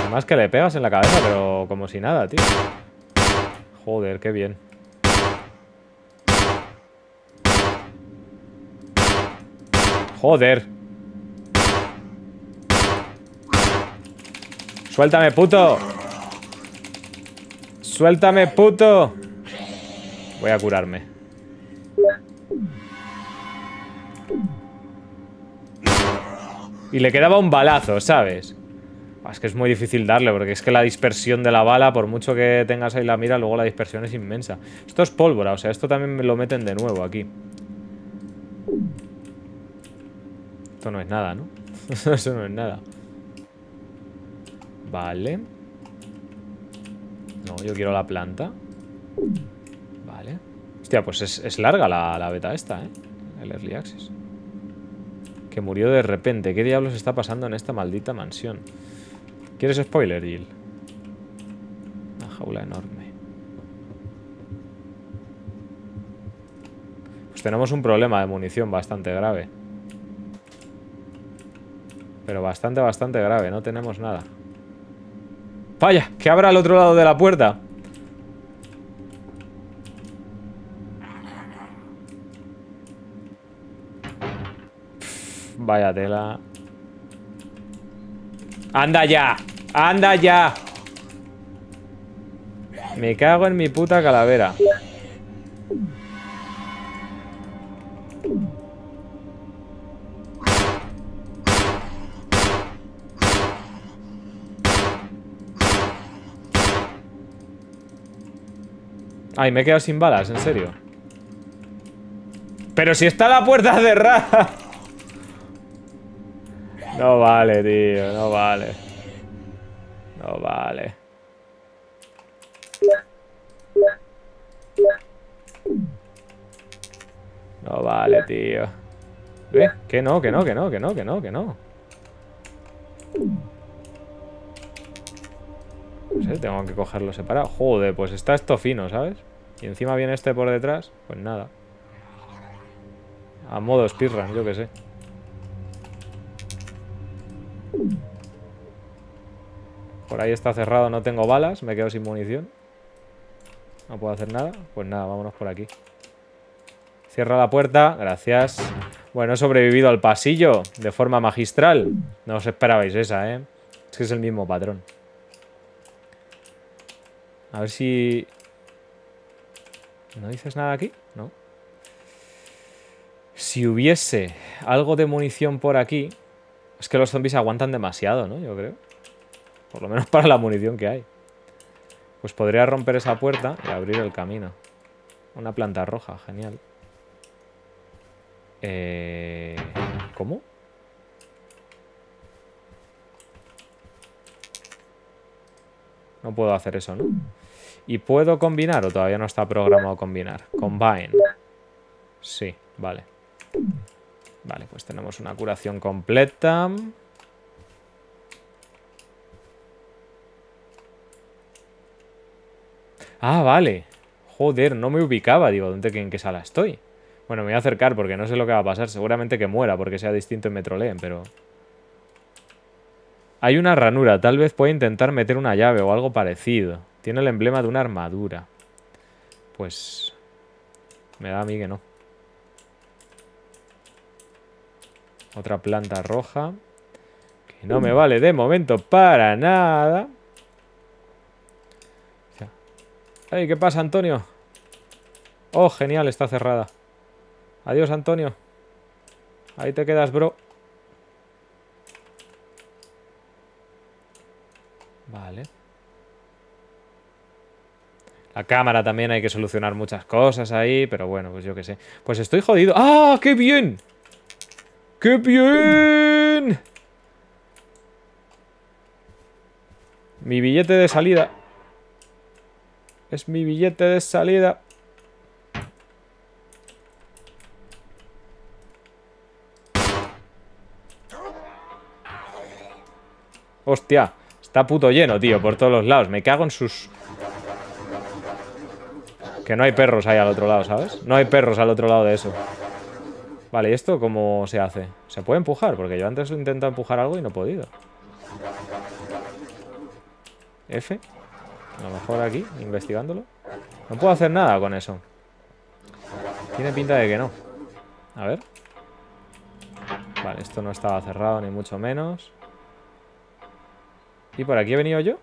Además que le pegas en la cabeza, pero como si nada, tío. Joder, qué bien. Joder. Suéltame, puto. Suéltame, puto. Voy a curarme. Y le quedaba un balazo, ¿sabes? Ah, Es que es muy difícil darle, porque es que la dispersión de la bala, por mucho que tengas ahí la mira, luego la dispersión es inmensa. Esto es pólvora, o sea, esto también me lo meten de nuevo aquí. Esto no es nada, ¿no? Eso no es nada. Vale. No, yo quiero la planta. Vale. Hostia, pues es, es larga la, la beta esta, ¿eh? El Early Access. Que murió de repente. ¿Qué diablos está pasando en esta maldita mansión? ¿Quieres spoiler, Jill? Una jaula enorme. Pues tenemos un problema de munición bastante grave. Pero bastante, bastante grave. No tenemos nada. ¡Vaya! ¿Qué habrá al otro lado de la puerta? Vaya tela. ¡Anda ya! ¡Anda ya! Me cago en mi puta calavera. Ay, me he quedado sin balas, en serio. Pero si está la puerta cerrada. No vale, tío, no vale. No vale. No vale, tío. ¿Eh? Que no, que no, que no, que no, que no, que no. No sé, tengo que cogerlo separado. Joder, pues está esto fino, ¿sabes? Y encima viene este por detrás. Pues nada. A modo speedrun, yo que sé. Por ahí está cerrado, no tengo balas. Me quedo sin munición. No puedo hacer nada. Pues nada, vámonos por aquí. Cierra la puerta, gracias. Bueno, he sobrevivido al pasillo de forma magistral. No os esperabais esa, ¿eh? Es que es el mismo patrón. A ver si... ¿No dices nada aquí? No. Si hubiese algo de munición por aquí... Es que los zombies aguantan demasiado, ¿no? Yo creo. Por lo menos para la munición que hay. Pues podría romper esa puerta y abrir el camino. Una planta roja, genial. Eh... ¿Cómo? No puedo hacer eso, ¿no? ¿Y puedo combinar o todavía no está programado combinar? Combine. Sí, vale. Vale, pues tenemos una curación completa. Ah, vale. Joder, no me ubicaba. Digo, ¿dónde, ¿en qué sala estoy? Bueno, me voy a acercar porque no sé lo que va a pasar. Seguramente que muera porque sea distinto y me troleen, pero... Hay una ranura. Tal vez pueda intentar meter una llave o algo parecido. Tiene el emblema de una armadura. Pues... Me da a mí que no. Otra planta roja. Que no me vale de momento para nada. ¡Ey! ¿Qué pasa, Antonio? Oh, genial, está cerrada. Adiós, Antonio. Ahí te quedas, bro. Vale. La cámara también hay que solucionar muchas cosas ahí, pero bueno, pues yo qué sé. Pues estoy jodido. ¡Ah, qué bien! ¡Qué bien! Mi billete de salida. Es mi billete de salida. Hostia, está puto lleno, tío, por todos los lados. Me cago en sus... Que no hay perros ahí al otro lado, ¿sabes? No hay perros al otro lado de eso. Vale, ¿y esto cómo se hace? ¿Se puede empujar? Porque yo antes he intentado empujar algo y no he podido. F. A lo mejor aquí, investigándolo. No puedo hacer nada con eso. Tiene pinta de que no. A ver. Vale, esto no estaba cerrado ni mucho menos. ¿Y por aquí he venido yo?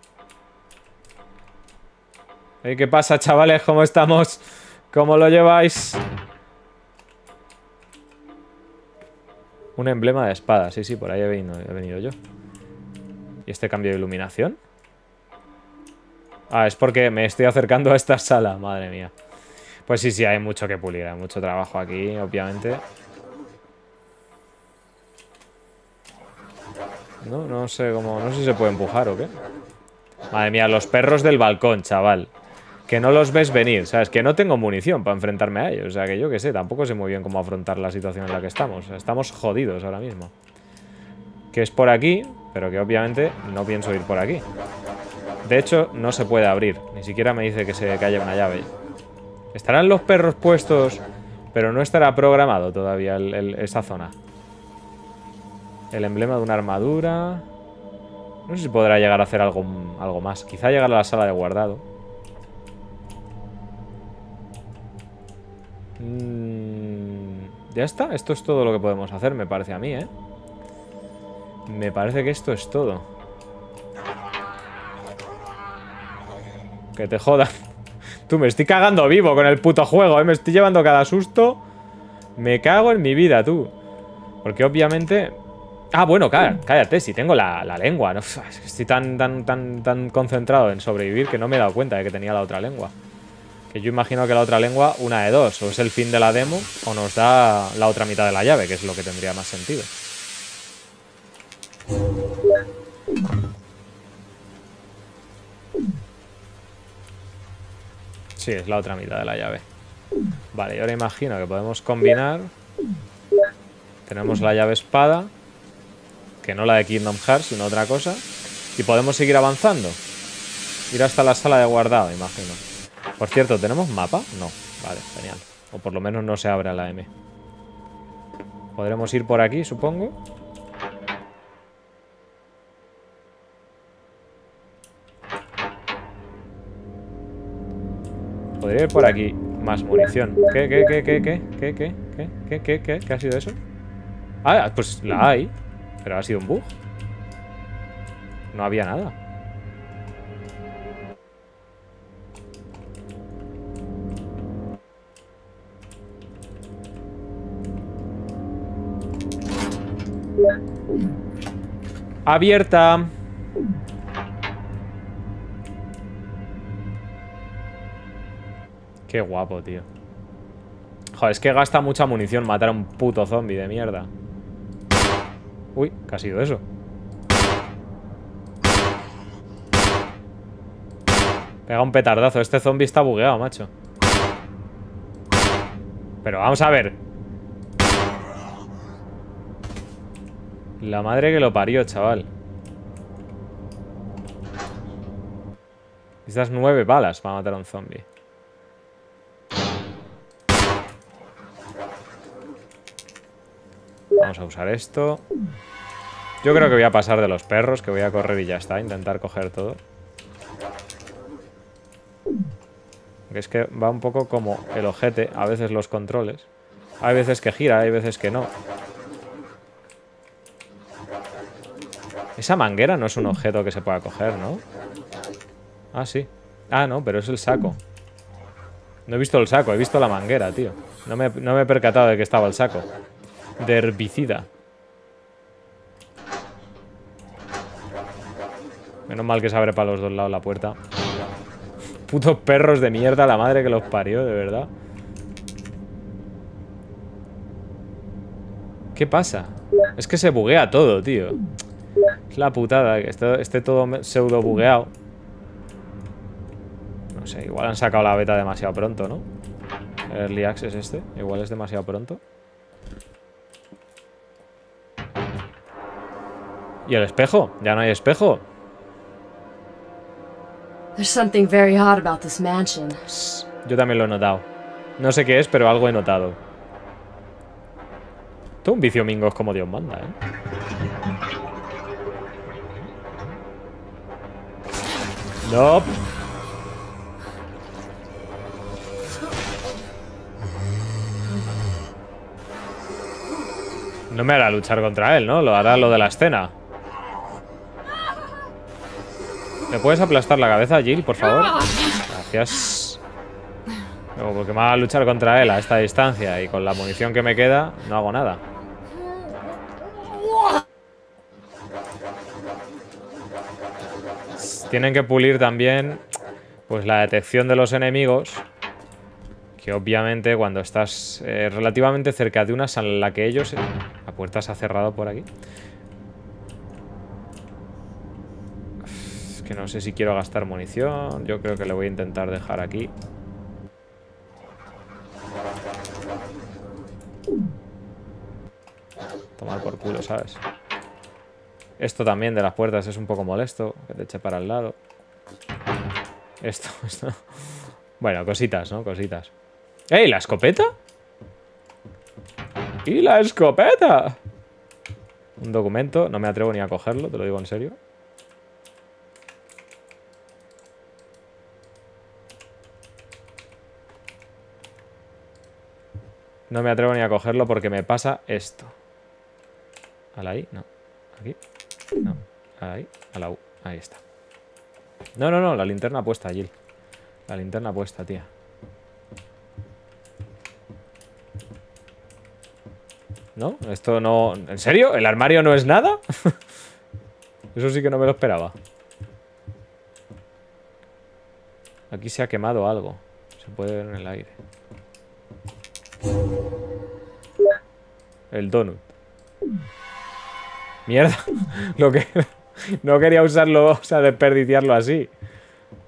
¿Qué pasa, chavales? ¿Cómo estamos? ¿Cómo lo lleváis? Un emblema de espada. Sí, sí, por ahí he venido, yo. ¿Y este cambio de iluminación? Ah, es porque me estoy acercando a esta sala. Madre mía. Pues sí, sí, hay mucho que pulir. Hay mucho trabajo aquí, obviamente. No, no sé cómo... No sé si se puede empujar o qué. Madre mía, los perros del balcón, chaval. Que no los ves venir, ¿sabes? Que no tengo munición para enfrentarme a ellos. O sea, que yo qué sé, tampoco sé muy bien cómo afrontar la situación en la que estamos. estamos jodidos ahora mismo. Que es por aquí, pero que obviamente no pienso ir por aquí. De hecho, no se puede abrir. Ni siquiera me dice que se calle una llave. Estarán los perros puestos, pero no estará programado todavía esa zona. El emblema de una armadura. No sé si podrá llegar a hacer algo, algo más. Quizá llegar a la sala de guardado. Mm, ya está. Esto es todo lo que podemos hacer, me parece a mí, ¿eh? Me parece que esto es todo. Que te jodan. Tú, me estoy cagando vivo con el puto juego, ¿eh? Me estoy llevando cada susto. Me cago en mi vida, tú. Porque obviamente... Ah, bueno, cállate, si tengo la, lengua. ¿no? Estoy tan, tan, tan, tan concentrado en sobrevivir que no me he dado cuenta de que tenía la otra lengua. Que yo imagino que la otra lengua, una de dos. O es el fin de la demo o nos da la otra mitad de la llave, que es lo que tendría más sentido. Sí, es la otra mitad de la llave. Vale, y ahora imagino que podemos combinar. Tenemos la llave espada. Que no la de Kingdom Hearts, sino otra cosa. Y podemos seguir avanzando. Ir hasta la sala de guardado, imagino. Por cierto, ¿tenemos mapa? No. Vale, genial. O por lo menos no se abre la M. Podremos ir por aquí, supongo. Podría ir por aquí. Más munición. ¿Qué, qué, qué, qué, qué, qué, qué, qué, qué, qué, qué, qué ha sido eso? Ah, pues la hay. Pero ha sido un bug. No había nada. Abierta. Qué guapo, tío. Joder, es que gasta mucha munición matar a un puto zombie de mierda. Uy, ¿qué ha sido eso? Pega un petardazo. Este zombie está bugueado, macho. Pero vamos a ver. La madre que lo parió, chaval. Estas nueve balas para matar a un zombie. Vamos a usar esto. Yo creo que voy a pasar de los perros, que voy a correr y ya está. Intentar coger todo. Es que va un poco como el ojete, a veces los controles. Hay veces que gira, hay veces que no. Esa manguera no es un objeto que se pueda coger, ¿no? Ah, sí. Ah, no, pero es el saco. No he visto el saco, he visto la manguera, tío. No me, no me he percatado de que estaba el saco. De herbicida. Menos mal que se abre para los dos lados la puerta. Putos perros de mierda, la madre que los parió, de verdad. ¿Qué pasa? Es que se buguea todo, tío. Es la putada, que esté, esté todo pseudo bugueado. No sé, igual han sacado la beta demasiado pronto, ¿no? El Early Access este, igual es demasiado pronto. ¿Y el espejo? Ya no hay espejo. There's something very odd about this mansion. Yo también lo he notado. No sé qué es, pero algo he notado. Todo un vicio mingo es como Dios manda, ¿eh? No. No me hará luchar contra él, ¿no? Lo hará lo de la escena. ¿Me puedes aplastar la cabeza, Jill, por favor? Gracias. No, porque me va a luchar contra él a esta distancia y con la munición que me queda no hago nada. Tienen que pulir también pues la detección de los enemigos que obviamente cuando estás eh, relativamente cerca de una sala en la que ellos... La puerta se ha cerrado por aquí. Es que no sé si quiero gastar munición. Yo creo que le voy a intentar dejar aquí. Tomar por culo, ¿sabes? Esto también de las puertas es un poco molesto. Que te eche para el lado. Esto, esto. Bueno, cositas, ¿no? Cositas. ¡Ey! ¿La escopeta? ¡Y la escopeta! Un documento. No me atrevo ni a cogerlo, te lo digo en serio. No me atrevo ni a cogerlo porque me pasa esto. ¿A la ahí? No. ¿Aquí? No. ¿A la ahí? A la U. Ahí está. No, no, no. La linterna puesta, allí. La linterna puesta, tía. ¿No? Esto no... ¿En serio? ¿El armario no es nada? Eso sí que no me lo esperaba. Aquí se ha quemado algo. Se puede ver en el aire. El donut. Mierda. Lo que... No quería usarlo, o sea, desperdiciarlo así.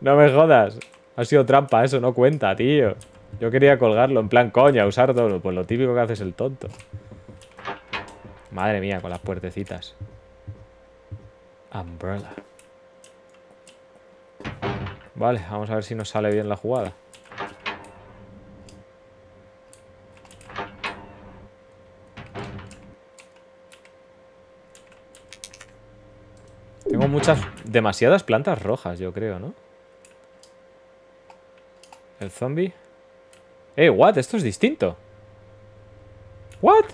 No me jodas. Ha sido trampa, eso no cuenta, tío. Yo quería colgarlo, en plan coña, usar donut. Pues lo típico que haces el tonto. Madre mía, con las puertecitas. Umbrella. Vale, vamos a ver si nos sale bien la jugada. Muchas... Demasiadas plantas rojas, yo creo, ¿no? El zombie... Eh, what? Esto es distinto. What?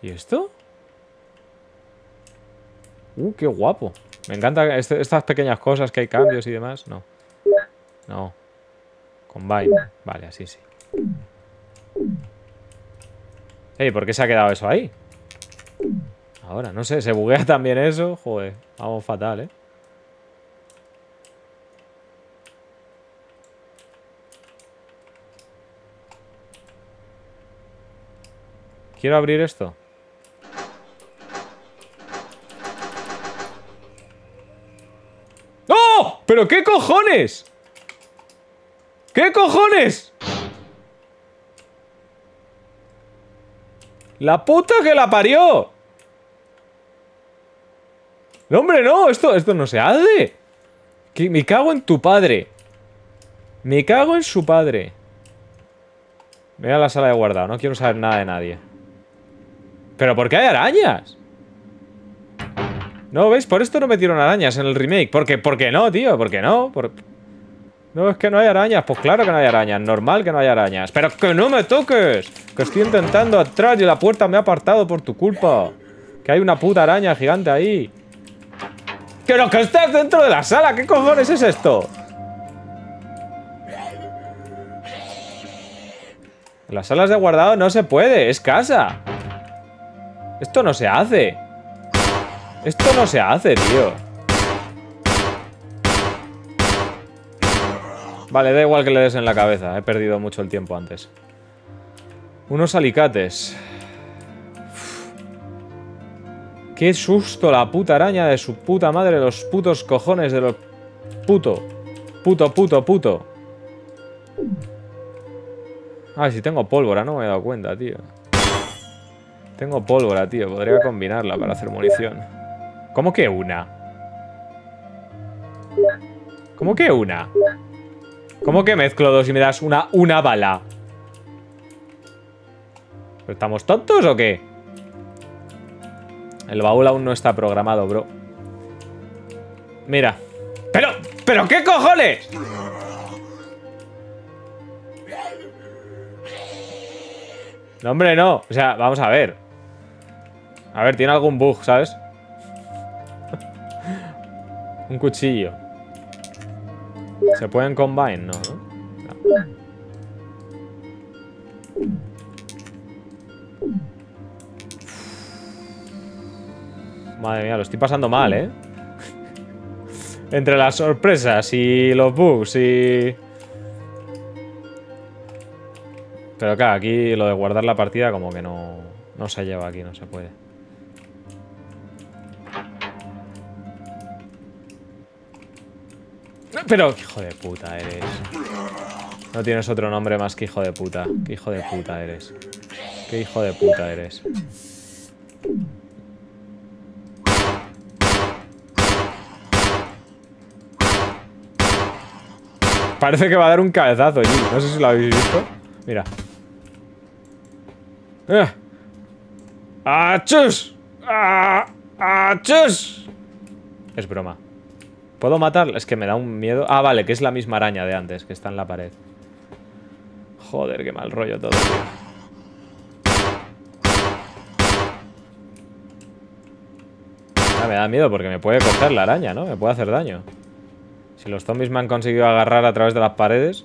¿Y esto? Uh, qué guapo. Me encantan este, estas pequeñas cosas que hay cambios y demás. No. No. Combine. Vale, así sí. Ey, ¿por qué se ha quedado eso ahí? Ahora, no sé, se buguea también eso. Joder, vamos fatal, ¿eh? Quiero abrir esto. ¡Oh! ¿Pero qué cojones? ¿Qué cojones? La puta que la parió. No, hombre, no. Esto, esto no se hace. Que me cago en tu padre. Me cago en su padre. Voy a la sala de guardado. No quiero saber nada de nadie. ¿Pero por qué hay arañas? No, ¿veis? Por esto no metieron arañas en el remake. ¿Por qué, ¿Por qué no, tío? ¿Por qué no? No, es que no hay arañas. Pues claro que no hay arañas. Normal que no hay arañas. ¡Pero que no me toques! Que estoy intentando atrás y la puerta me ha apartado por tu culpa. Que hay una puta araña gigante ahí. ¡Pero que estás dentro de la sala! ¿Qué cojones es esto? Las salas de guardado no se puede. Es casa. Esto no se hace. Esto no se hace, tío. Vale, da igual que le des en la cabeza. He perdido mucho el tiempo antes. Unos alicates. Qué susto la puta araña de su puta madre. Los putos cojones de los... Puto. Puto, puto, puto. Ah, si tengo pólvora, no me he dado cuenta, tío. Tengo pólvora, tío. Podría combinarla para hacer munición. ¿Cómo que una? ¿Cómo que una? ¿Cómo que mezclo dos y me das una, una bala? ¿Estamos tontos o qué? El baúl aún no está programado, bro. Mira. ¡Pero! ¿Pero qué cojones! No, hombre, no. O sea, vamos a ver. A ver, tiene algún bug, ¿sabes? Un cuchillo. ¿Se pueden combine? No, ¿no? Madre mía, lo estoy pasando mal, ¿eh? Entre las sorpresas y los bugs y... Pero claro, aquí lo de guardar la partida como que no, no se lleva aquí, no se puede. Pero, qué hijo de puta eres. No tienes otro nombre más que hijo de puta. Qué hijo de puta eres. Qué hijo de puta eres. Parece que va a dar un cabezazo allí. No sé si lo habéis visto. Mira. ¡Eh! ¡Achus! ¡Ah! ¡Achus! Es broma. ¿Puedo matarla? Es que me da un miedo. Ah, vale, que es la misma araña de antes, que está en la pared. Joder, qué mal rollo todo, Ah, me da miedo porque me puede coger la araña, ¿no? Me puede hacer daño. Si los zombies me han conseguido agarrar a través de las paredes,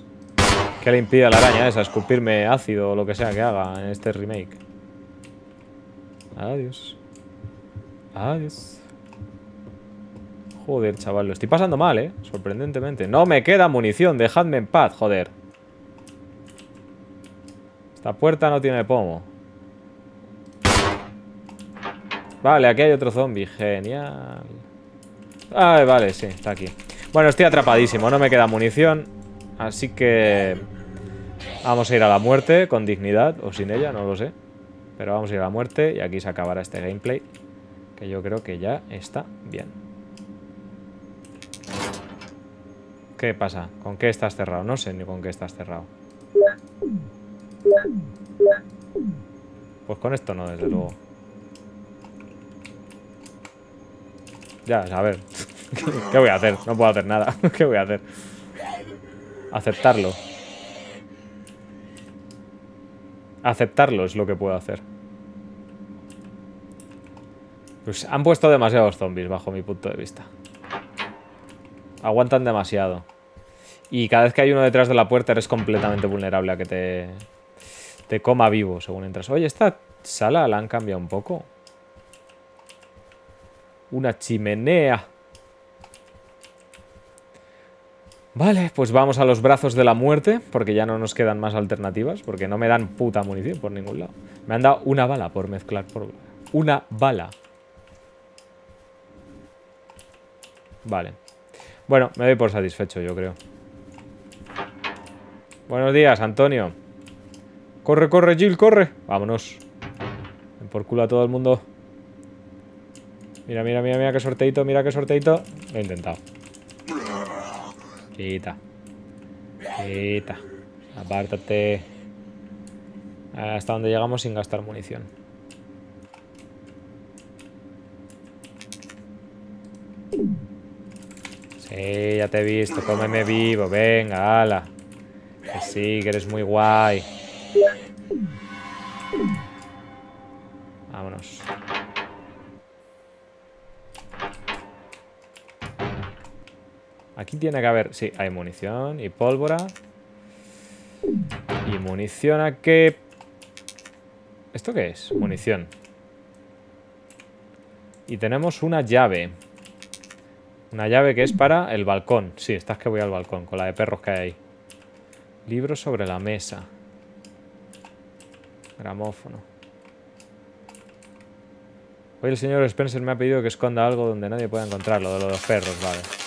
¿qué le impide a la araña esa escupirme ácido o lo que sea que haga en este remake? Adiós. Adiós. Joder, chaval, lo estoy pasando mal, ¿eh? Sorprendentemente. No me queda munición, dejadme en paz, joder. Esta puerta no tiene pomo. Vale, aquí hay otro zombie. Genial. Ah, vale, sí, está aquí. Bueno, estoy atrapadísimo, no me queda munición. Así que... Vamos a ir a la muerte con dignidad, o sin ella, no lo sé. Pero vamos a ir a la muerte y aquí se acabará este gameplay. Que yo creo que ya está bien. ¿Qué pasa? ¿Con qué estás cerrado? No sé ni con qué estás cerrado. Pues con esto no, desde luego. Ya, a ver. ¿Qué voy a hacer? No puedo hacer nada. ¿Qué voy a hacer? Aceptarlo. Aceptarlo es lo que puedo hacer. Pues han puesto demasiados zombies bajo mi punto de vista. Aguantan demasiado. Y cada vez que hay uno detrás de la puerta eres completamente vulnerable a que te, te coma vivo según entras. Oye, esta sala la han cambiado un poco. Una chimenea. Vale, pues vamos a los brazos de la muerte, porque ya no nos quedan más alternativas, porque no me dan puta munición por ningún lado. Me han dado una bala por mezclar por... Una bala. Vale. Bueno, me doy por satisfecho, yo creo. Buenos días, Antonio. Corre, corre, Jill, corre. Vámonos. Por culo a todo el mundo. Mira, mira, mira, mira qué sorteito, mira qué sorteito. Lo he intentado. Quita. Quita. Apártate. Hasta donde llegamos sin gastar munición. Sí, ya te he visto. Cómeme vivo. Venga, ala. Que sí, que eres muy guay. Vámonos. Aquí tiene que haber... Sí, hay munición y pólvora. Y munición a qué... ¿Esto qué es? Munición. Y tenemos una llave. Una llave que es para el balcón. Sí, esta es que voy al balcón, con la de perros que hay ahí. Libro sobre la mesa. Gramófono. Hoy el señor Spencer me ha pedido que esconda algo donde nadie pueda encontrarlo, de los perros, vale.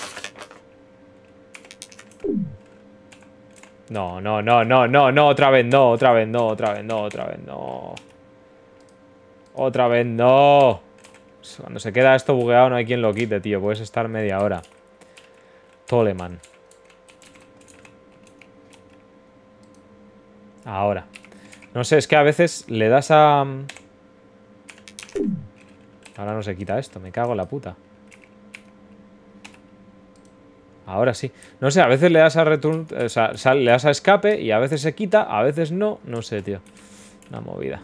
No, no, no, no, no, no, otra vez no, otra vez no, otra vez no, otra vez no. Otra vez no. Cuando se queda esto bugueado no hay quien lo quite, tío. Puedes estar media hora. Toleman. Ahora. No sé, es que a veces le das a... Ahora no se quita esto, me cago en la puta. Ahora sí. No sé, a veces le das a a escape y a veces se quita, a veces no. No sé, tío. Una movida.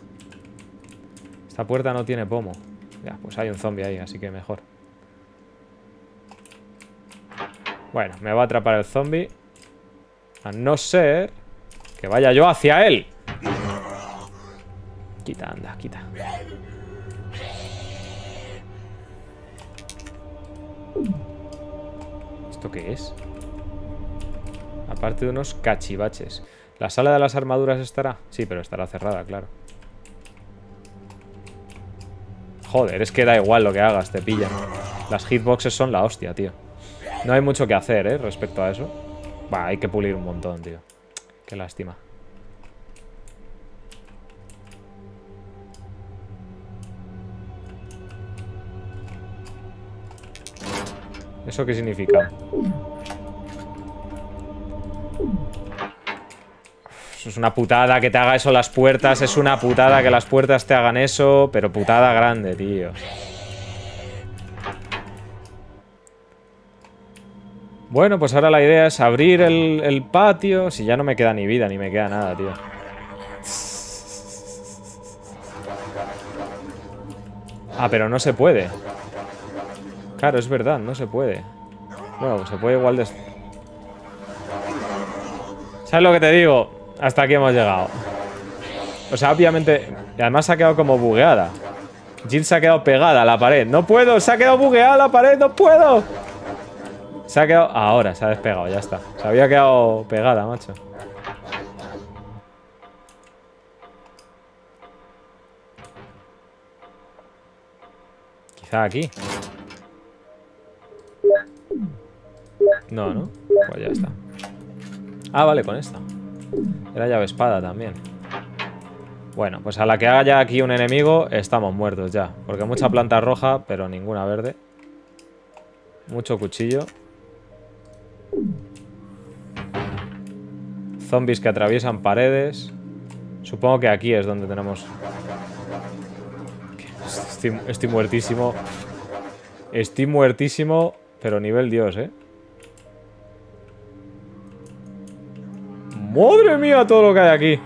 Esta puerta no tiene pomo. Ya, pues hay un zombie ahí, así que mejor. Bueno, me va a atrapar el zombie. A no ser que vaya yo hacia él. Quita, anda, quita. ¿Esto qué es? Aparte de unos cachivaches. ¿La sala de las armaduras estará? Sí, pero estará cerrada, claro. Joder, es que da igual lo que hagas, te pillan. Las hitboxes son la hostia, tío. No hay mucho que hacer, ¿eh? Respecto a eso. Va, hay que pulir un montón, tío. Qué lástima. ¿Eso qué significa? es una putada que te haga eso las puertas. Es una putada que las puertas te hagan eso. Pero putada grande, tío. Bueno, pues ahora la idea es abrir el, el, patio. Si ya no me queda ni vida, ni me queda nada, tío. Ah, pero no se puede. Claro, es verdad, no se puede. Bueno, se puede igual de... ¿Sabes lo que te digo? Hasta aquí hemos llegado. O sea, obviamente... Además se ha quedado como bugueada. Jill se ha quedado pegada a la pared. ¡No puedo! ¡Se ha quedado bugueada la pared! ¡No puedo! Se ha quedado... Ahora se ha despegado, ya está. Se había quedado pegada, macho. Quizá aquí. No, ¿no? Pues ya está. Ah, vale, con esta. Era llave espada también. Bueno, pues a la que haya aquí un enemigo, estamos muertos ya. Porque mucha planta roja, pero ninguna verde. Mucho cuchillo. Zombies que atraviesan paredes. Supongo que aquí es donde tenemos... Estoy, estoy muertísimo. Estoy muertísimo, pero nivel dios, ¿eh? ¡Madre mía todo lo que hay aquí!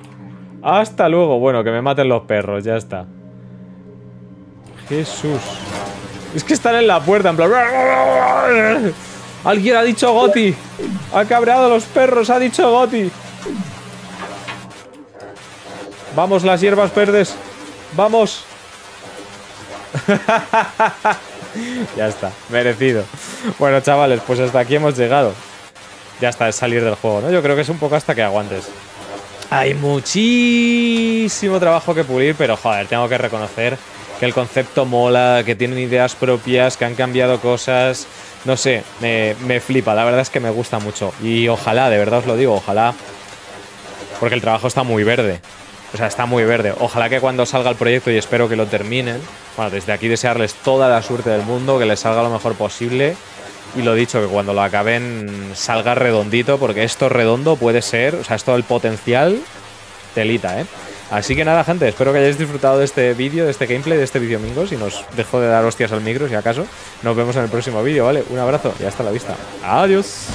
Hasta luego. Bueno, que me maten los perros, ya está. Jesús. Es que están en la puerta, en plan... Alguien ha dicho Goti. Ha cabreado los perros, ha dicho Goti. Vamos, las hierbas verdes. ¡Vamos! ya está, merecido. Bueno, chavales, pues hasta aquí hemos llegado. Ya está, es salir del juego, ¿no? Yo creo que es un poco hasta que aguantes. Hay muchísimo trabajo que pulir, pero joder, tengo que reconocer que el concepto mola, que tienen ideas propias, que han cambiado cosas. No sé, me, me flipa, la verdad es que me gusta mucho. Y ojalá, de verdad os lo digo, ojalá. Porque el trabajo está muy verde. O sea, está muy verde. Ojalá que cuando salga el proyecto, y espero que lo terminen, bueno, desde aquí desearles toda la suerte del mundo, que les salga lo mejor posible. Y lo dicho, que cuando lo acaben salga redondito, porque esto redondo puede ser, o sea, esto el potencial, telita, ¿eh? Así que nada, gente, espero que hayáis disfrutado de este vídeo, de este gameplay, de este vídeo amigos. Y nos dejo de dar hostias al micro, si acaso. Nos vemos en el próximo vídeo, ¿vale? Un abrazo y hasta la vista. Adiós.